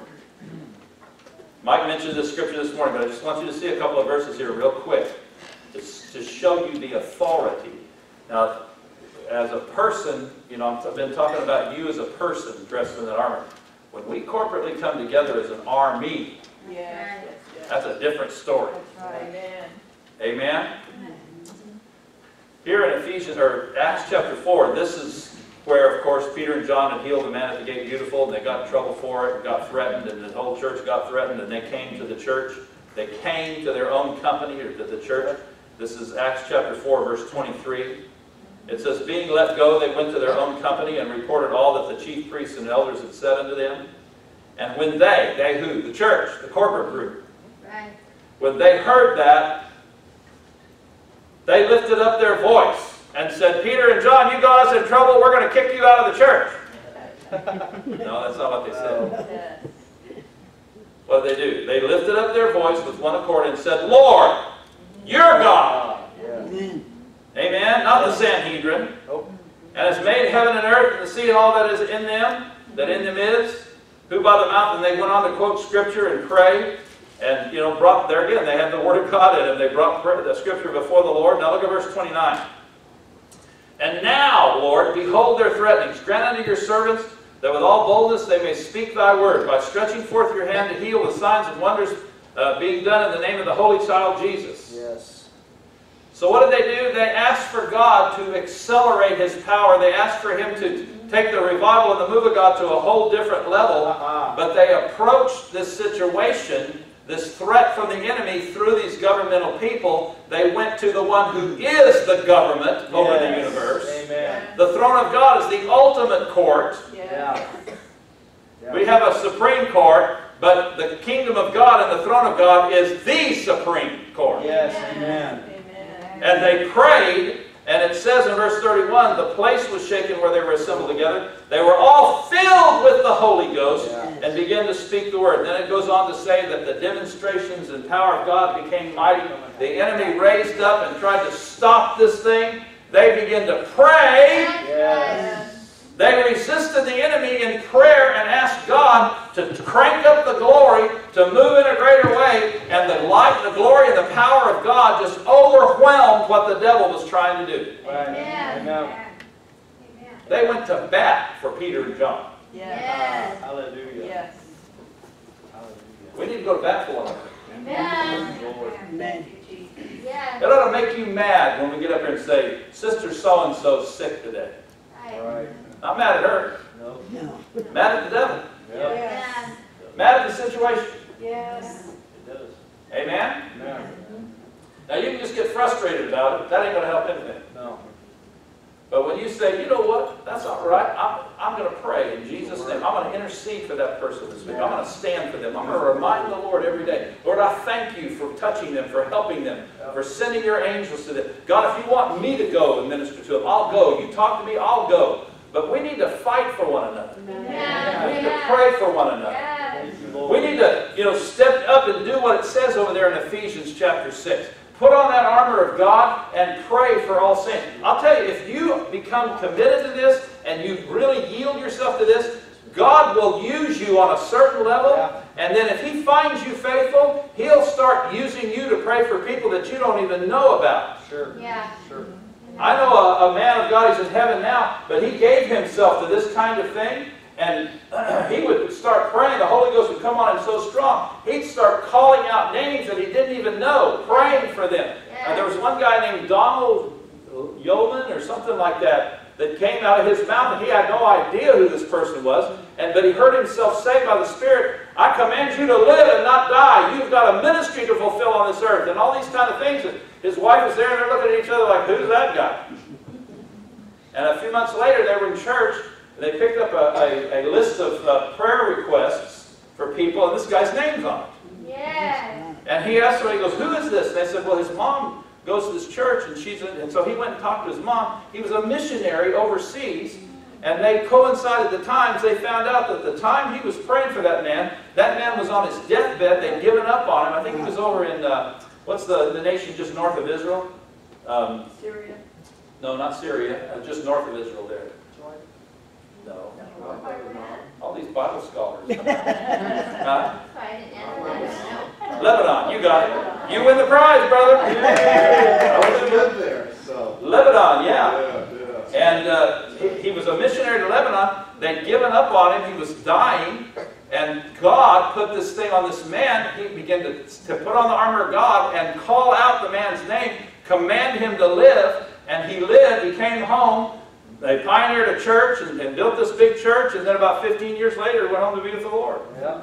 Mike mentioned this scripture this morning, but I just want you to see a couple of verses here real quick to, to show you the authority. Now, as a person, you know, I've been talking about you as a person dressed in that armor. When we corporately come together as an army,
Yes,
that's a different story.
Right. Amen.
Amen? Here in Ephesians, or Acts chapter 4, this is course, Peter and John had healed the man at the gate beautiful, and they got in trouble for it, and got threatened, and the whole church got threatened, and they came to the church. They came to their own company, or to the church. This is Acts chapter 4, verse 23. It says, Being let go, they went to their own company and reported all that the chief priests and elders had said unto them. And when they, they who? The church, the corporate group,
Right.
when they heard that, they lifted up their voice and said, Peter and John, you got us in trouble. We're going to kick you out of the church. no, that's not what they said. What did they do? They lifted up their voice with one accord and said, Lord, you're God.
Yeah.
Amen.
Not the Sanhedrin.
Nope.
And has made heaven and earth and the sea and all that is in them, that in them is, who by the mouth, and they went on to quote scripture and pray, and, you know, brought, there again, they had the word of God in them. They brought the scripture before the Lord. Now look at verse 29. And now, Lord, behold their threatenings. Grant unto your servants that with all boldness they may speak thy word, by stretching forth your hand to heal with signs and wonders uh, being done in the name of the Holy Child Jesus.
Yes.
So what did they do? They asked for God to accelerate His power. They asked for Him to take the revival and the move of God to a whole different level.
Uh-huh.
But they approached this situation, this threat from the enemy through these governmental people. They went to the one who is the government over the universe.
Amen.
The throne of God is the ultimate court.
Yeah. Yeah.
We have a supreme court, but the kingdom of God and the throne of God is the supreme court.
Yes. Amen.
Amen.
And they prayed, and it says in verse 31, the place was shaken where they were assembled together. They were all filled with the Holy Ghost
Yeah.
and began to speak the word. Then it goes on to say that the demonstrations and power of God became mighty. The enemy raised up and tried to stop this thing. They began to pray,
Yes.
They resisted the enemy in prayer and asked God to crank up the glory, to move in a greater way, and the light, the glory, and the power of God just overwhelmed what the devil was trying to do.
Right.
Amen.
Amen.
Amen.
They went to bat for Peter and John.
Yes.
Yes.
Hallelujah.
Yes.
Hallelujah.
We need to go to bat for one another.
Amen.
Amen.
Yes.
It ought to make you mad when we get up here and say, Sister so-and-so sick today.
Right.
Right.
Not mad at her,
No.
No.
mad at the devil,
Yeah.
Amen.
mad at the situation.
Yes.
It does.
Amen?
Amen.
Now you can just get frustrated about it. That ain't going to help anything.
No.
But when you say, you know what, that's all right, I'm, I'm going to pray in Jesus' name. I'm going to intercede for that person this week. I'm going to stand for them. I'm going to remind the Lord every day. Lord, I thank you for touching them, for helping them, for sending your angels to them. God, if you want me to go and minister to them, I'll go. You talk to me, I'll go. But we need to fight for one another. We need to pray for one another.
Yes.
Thank you, Lord.
We need to, you know, step up and do what it says over there in Ephesians chapter 6. Put on that armor of God and pray for all saints. I'll tell you, if you become committed to this and you really yield yourself to this, God will use you on a certain level.
Yeah.
And then if He finds you faithful, He'll start using you to pray for people that you don't even know about.
Sure.
Yeah.
Sure.
I know a, a man of God, he's in heaven now, but he gave himself to this kind of thing. And he would start praying. The Holy Ghost would come on him so strong. He'd start calling out names that he didn't even know, praying for them. Uh, there was one guy named Donald Yeoman or something like that that came out of his mouth, and he had no idea who this person was. And but he heard himself say by the Spirit, "I command you to live and not die. You've got a ministry to fulfill on this earth," and all these kind of things. His wife was there, and they're looking at each other like, "Who's that guy?" And a few months later, they were in church, and they picked up a, a, a list of uh, prayer requests for people, and this guy's name's on it.
Yes.
And he asked her, he goes, who is this? And they said, well, his mom goes to this church, and she's in, and so he went and talked to his mom. He was a missionary overseas, and they coincided the times. They found out that the time he was praying for that man, that man was on his deathbed. They'd given up on him. I think he was over in, uh, what's the, the nation just north of Israel? Um,
Syria.
no, not Syria, uh, just north of Israel there. Jordan. No. All these Bible scholars. Huh?
Fight
Lebanon, you got it. You win the prize, brother.
I was good there, so.
Lebanon, yeah.
Yeah, yeah.
And uh, he, he was a missionary to Lebanon. They'd given up on him. He was dying. And God put this thing on this man. He began to, to put on the armor of God and call out the man's name, command him to live. And he lived. He came home. They pioneered a church and, and built this big church. And then about 15 years later, went home to be with the Lord.
Yeah.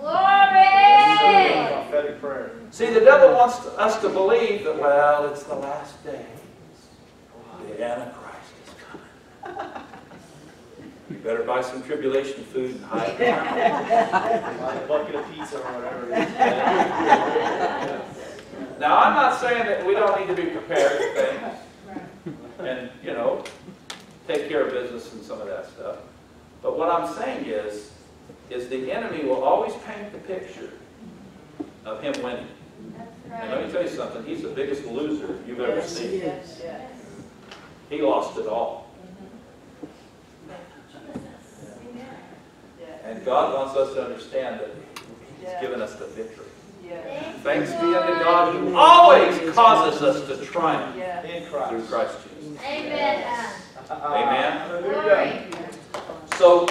Glory.
Prophetic prayer.
See, the devil wants to- us to believe that, well, it's the last days. The Antichrist is coming. You better buy some tribulation food and hide it.
Buy a bucket of pizza or whatever it is.
Now, I'm not saying that we don't need to be prepared for things and, you know, take care of business and some of that stuff. But what I'm saying is, is the enemy will always paint the picture of him winning.
That's
And let me tell you something, he's the biggest loser you've ever
Yes,
seen.
Yes, yes.
He lost it all. And God wants us to understand that He's given us the victory.
Yes.
Thanks be unto God who always causes us to triumph
Yes.
In
through
Christ.
Christ Jesus.
Amen.
Amen.
Hallelujah.
So,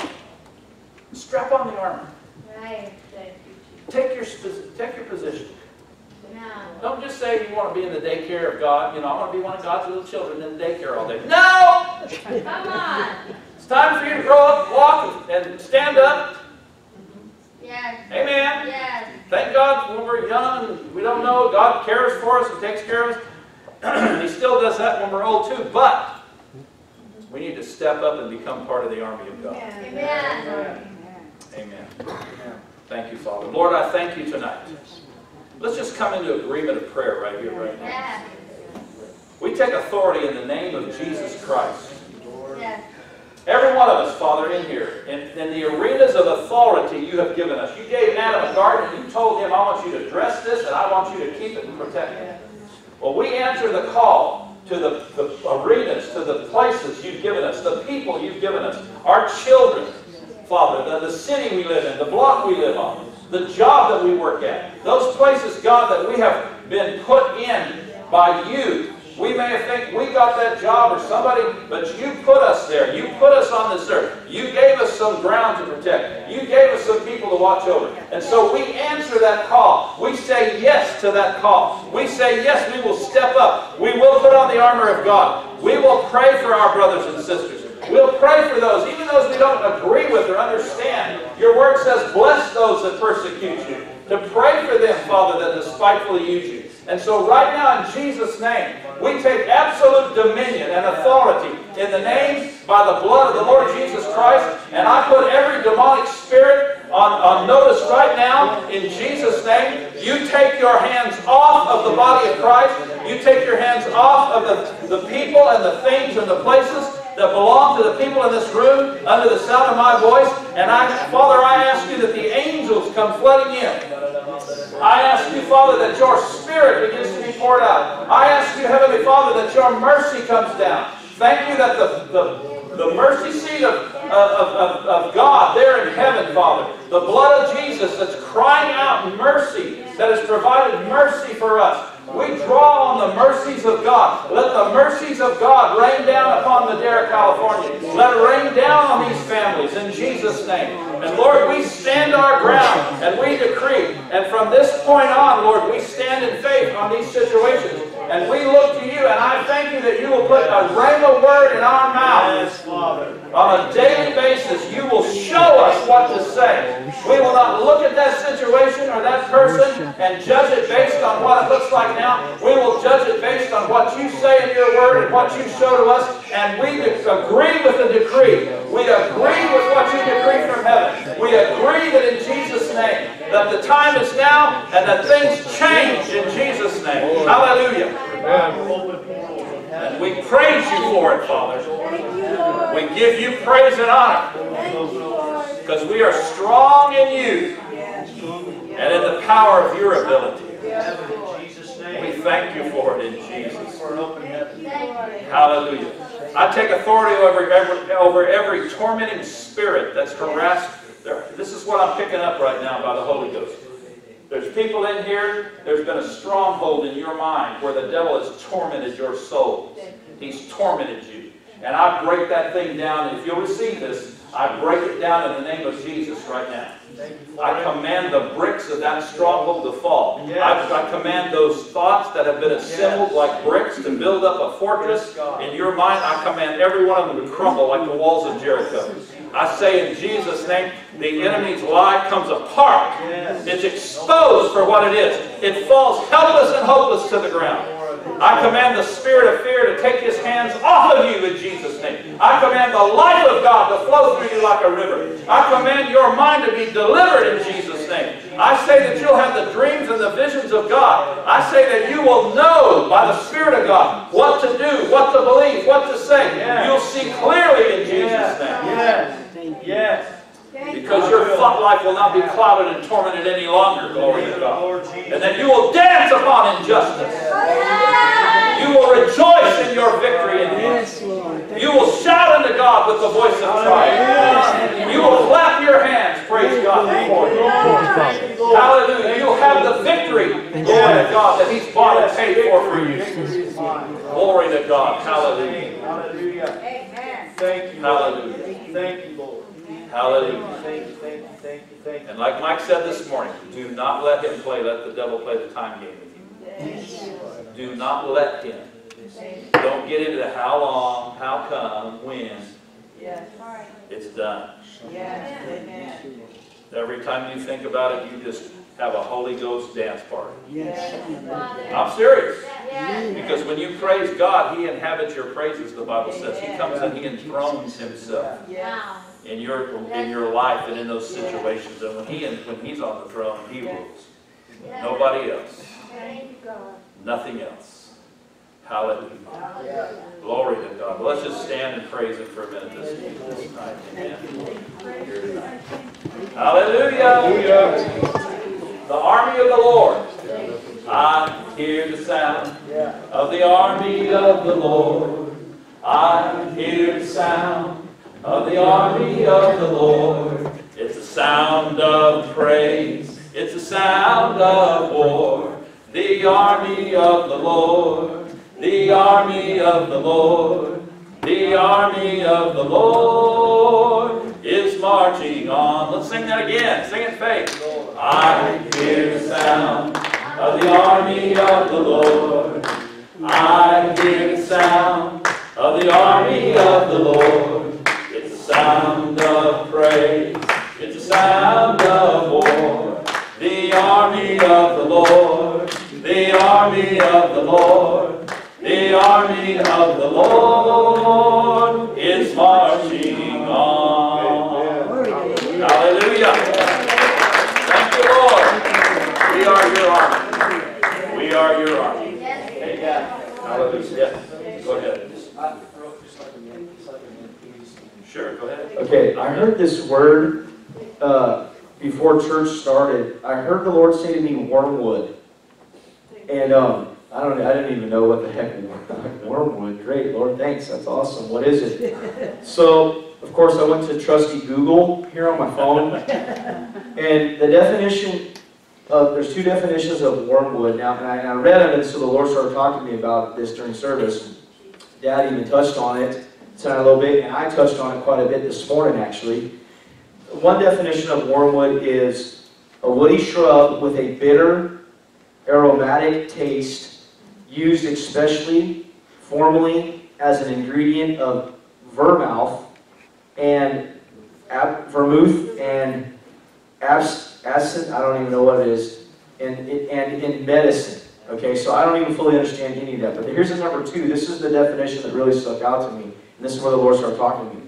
strap on the armor.
Right.
Thank you, Jesus.
Take your, take your position.
No.
Don't just say you want to be in the daycare of God. You know, I want to be one of God's little children in the daycare all day. No!
Come on.
It's time for you to grow up, walk, and stand up.
Yes.
Amen.
Yes.
Thank God when we're young and we don't know, God cares for us and takes care of us. he still does that when we're old too, but we need to step up and become part of the army of God.
Amen.
Amen. Thank you, Father. Lord, I thank you tonight. Let's just come into agreement of prayer right here, right now.
Yes.
We take authority in the name of Jesus Christ. Every one of us, Father, in here, in, in the arenas of authority you have given us. You gave Adam a garden you told him, I want you to dress this and I want you to keep it and protect it. Well, we answer the call to the, the arenas, to the places you've given us, the people you've given us, our children, Father, the, the city we live in, the block we live on, the job that we work at, those places, God, that we have been put in by you. We may think we got that job or somebody, but you put us there. You put us on this earth. You gave us some ground to protect. You gave us some people to watch over. And so we answer that call. We say yes to that call. We say yes, we will step up. We will put on the armor of God. We will pray for our brothers and sisters. We'll pray for those, even those we don't agree with or understand. Your word says, bless those that persecute you. To pray for them, Father, that despitefully use you. And so right now, in Jesus' name, we take absolute dominion and authority in the name, by the blood of the Lord Jesus Christ. And I put every demonic spirit on, on notice right now, in Jesus' name. You take your hands off of the body of Christ. You take your hands off of the, the people and the things and the places that belong to the people in this room under the sound of my voice. And I, Father, I ask you that the angels come flooding in. I ask you, Father, that your Spirit begins to be poured out. I ask you, Heavenly Father, that your mercy comes down. Thank you that the, the, the mercy seat of, of, of, of God there in heaven, Father, the blood of Jesus that's crying out mercy, that has provided mercy for us. We draw on the mercies of God. Let the mercies of God rain down upon the Madera, California. Let it rain down on these families in Jesus' name. And Lord, we stand our ground and we decree. And from this point on, Lord, we stand in faith on these situations. And we look to you, and I thank you that you will put a rhema word in our mouth.
Yes, Father.
On a daily basis, you will show us what to say. We will not look at that situation or that person and judge it based on what it looks like now. We will judge it based on what you say in your word and what you show to us. And we agree with the decree. We agree with what you decree from heaven. We agree that in Jesus' name, that the time is now and that things change in Jesus' name. Hallelujah.
Open portals in heaven.
And we praise you for it, Father.
Thank you, Lord.
We give you praise and honor.
Thank you, Lord.
Because we are strong in you and in the power of your ability.
Heaven in Jesus'
We thank you for it in Jesus.
for an open heaven.
Thank you.
Hallelujah. I take authority over every, over every tormenting spirit that's harassed. There- This is what I'm picking up right now by the Holy Ghost. There's people in here, there's been a stronghold in your mind where the devil has tormented your soul. He's tormented you. And I break that thing down. And if you'll receive this, I break it down in the name of Jesus right now.
Thank you for
I command the bricks of that stronghold to fall.
Yes.
I, I command those thoughts that have been assembled
Yes.
like bricks to build up a fortress
Yes,
in your mind. I command every one of them to crumble like the walls of Jericho. I say in Jesus' name, the enemy's lie comes apart.
Yes.
It's exposed for what it is. It falls helpless and hopeless to the ground. I command the spirit of fear to take his hands off of you in Jesus' name. I command the life of God to flow through you like a river. I command your mind to be delivered in Jesus' name. I say that you'll have the dreams and the visions of God. I say that you will know by the Spirit of God what to do, what to believe, what to say.
Yes.
You'll see clearly in Jesus' name.
Yes.
Thank you.
Yes.
Because your thought life will not be clouded and tormented any longer, glory to God.
Lord
And that you will dance upon injustice. You will rejoice in your victory in Him.
Yes, Lord. Thank
You will shout unto God with the voice of triumph. You will clap your hands, praise God, before Him.
Thank you, Lord.
Hallelujah. You'll have the victory, glory to God, that He's bought and paid for for you.
Victory is mine.
Glory to God. Hallelujah.
Hallelujah.
Amen.
Thank you.
Hallelujah.
Thank you, Lord.
Hallelujah.
Thank you, thank you, thank you, thank you.
And like Mike said this morning, do not let him play, let the devil play the time game with you. Do not let him. Don't get into the how long, how come, when.
Yes,
It's done.
yes, amen.
Every time you think about it, you just have a Holy Ghost dance party.
Yes.
Father.
I'm serious.
Yes.
Because when you praise God, He inhabits your praises, the Bible says. He comes and He enthrones Himself in your, in your life and in those situations. And when, he, when He's on the throne, He rules. Nobody else.
Thank you, God.
Nothing else. Hallelujah. Glory to God. Well, let's just stand and praise Him for a minute this, this night. Amen. Hallelujah. The army of the Lord. I hear the sound of the army of the Lord. I hear the sound of the army of the Lord. It's a sound of praise. It's a sound of war. The army of the Lord. The army of the Lord. The army of the Lord is marching on. Let's sing that again. Sing it faith. I hear the sound of the army of the Lord. I hear the sound of the army of the Lord. It's a sound of praise. It's a sound of war. The army of the Lord. The army of the Lord. The army of the Lord is marching on.
Glory to God.
Hallelujah. Thank you, Lord. We are your army. We are your army.
Yeah.
Hallelujah. Yes. Go ahead.
I- just like a minute, just like a minute, please.
Sure, go ahead.
Okay, I heard this word uh, before church started. I heard the Lord say to me, wormwood. And um, I don't, I didn't even know what the heck wormwood. Great, Lord, thanks. That's awesome. What is it? So, of course, I went to trusty Google here on my phone, and the definition of there's two definitions of wormwood. Now, and I, and I read them, and so the Lord started talking to me about this during service. Dad even touched on it tonight a little bit, and I touched on it quite a bit this morning, actually. One definition of wormwood is a woody shrub with a bitter, aromatic taste, used especially formally as an ingredient of vermouth and vermouth and abs- absinthe, I don't even know what it is, and, and in medicine. Okay, so I don't even fully understand any of that. But here's the number two. This is the definition that really stuck out to me. And this is where the Lord started talking to me.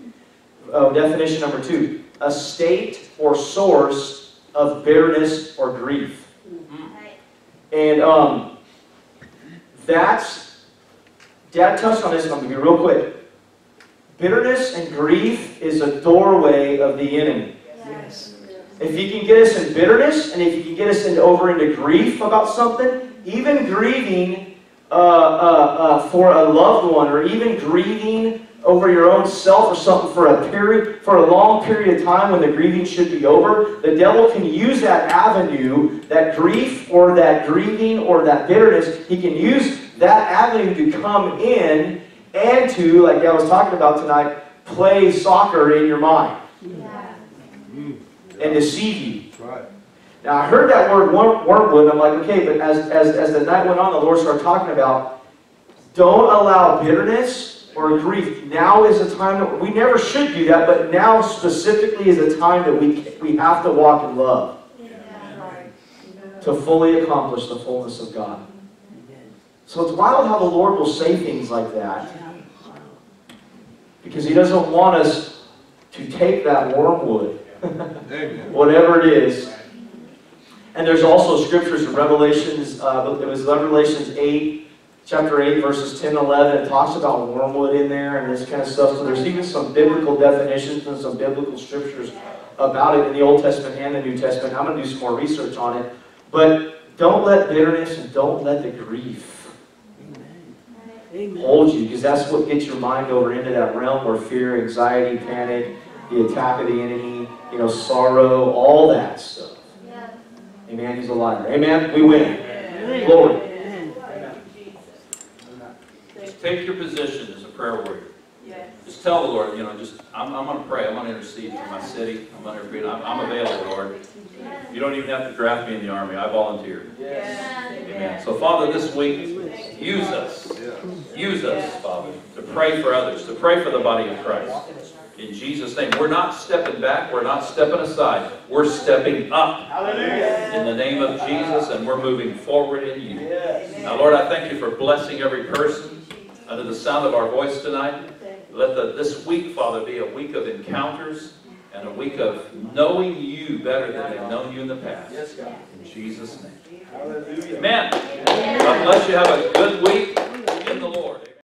Uh, definition number two a state or source of bitterness or grief. And um, that's, Dad touched on this, I'm going to be real quick. Bitterness and grief is a doorway of the enemy.
Yes.
If he can get us in bitterness, and if he can get us into, over into grief about something, even grieving uh, uh, uh, for a loved one, or even grieving over your own self or something for a period, for a long period of time when the grieving should be over, the devil can use that avenue, that grief or that grieving or that bitterness, he can use that avenue to come in and to, like I was talking about tonight, play soccer in your mind and deceive you.
Right.
Now I heard that word wormwood, and I'm like, okay, but as, as, as the night went on, the Lord started talking about don't allow bitterness or grief. Now is the time that we never should do that, but now specifically is the time that we we have to walk in love to fully accomplish the fullness of God. So it's wild how the Lord will say things like that because He doesn't want us to take that wormwood
Amen.
whatever it is. And there's also scriptures in Revelations, uh, it was Revelations 8, chapter 8, verses 10 and 11. It talks about wormwood in there and this kind of stuff. So there's even some biblical definitions and some biblical scriptures about it in the Old Testament and the New Testament. I'm going to do some more research on it. But don't let bitterness and don't let the grief
Amen.
hold you because that's what gets your mind over into that realm where fear, anxiety, panic, the attack of the enemy, you know, sorrow, all that stuff. Amen. He's a liar. Amen. We win. Glory.
Amen.
Just take your position as a prayer warrior.
Yes.
Just tell the Lord, you know, just, I'm, I'm going to pray. I'm going to intercede for my city. I'm going to intercede. I'm, I'm available, Lord. You don't even have to draft me in the army. I volunteer.
Yes.
Amen. So, Father, this week, use us.
Yes.
Use us, Father, to pray for others, to pray for the body of Christ. In Jesus' name. We're not stepping back. We're not stepping aside. We're stepping up
Hallelujah.
in the name of Jesus, and we're moving forward in you.
Yes.
Now, Lord, I thank you for blessing every person under the sound of our voice tonight. Let the, this week, Father, be a week of encounters and a week of knowing you better than they've known you in the past.
Yes, God.
In Jesus' name.
Hallelujah.
Amen. God bless you. Have a good week.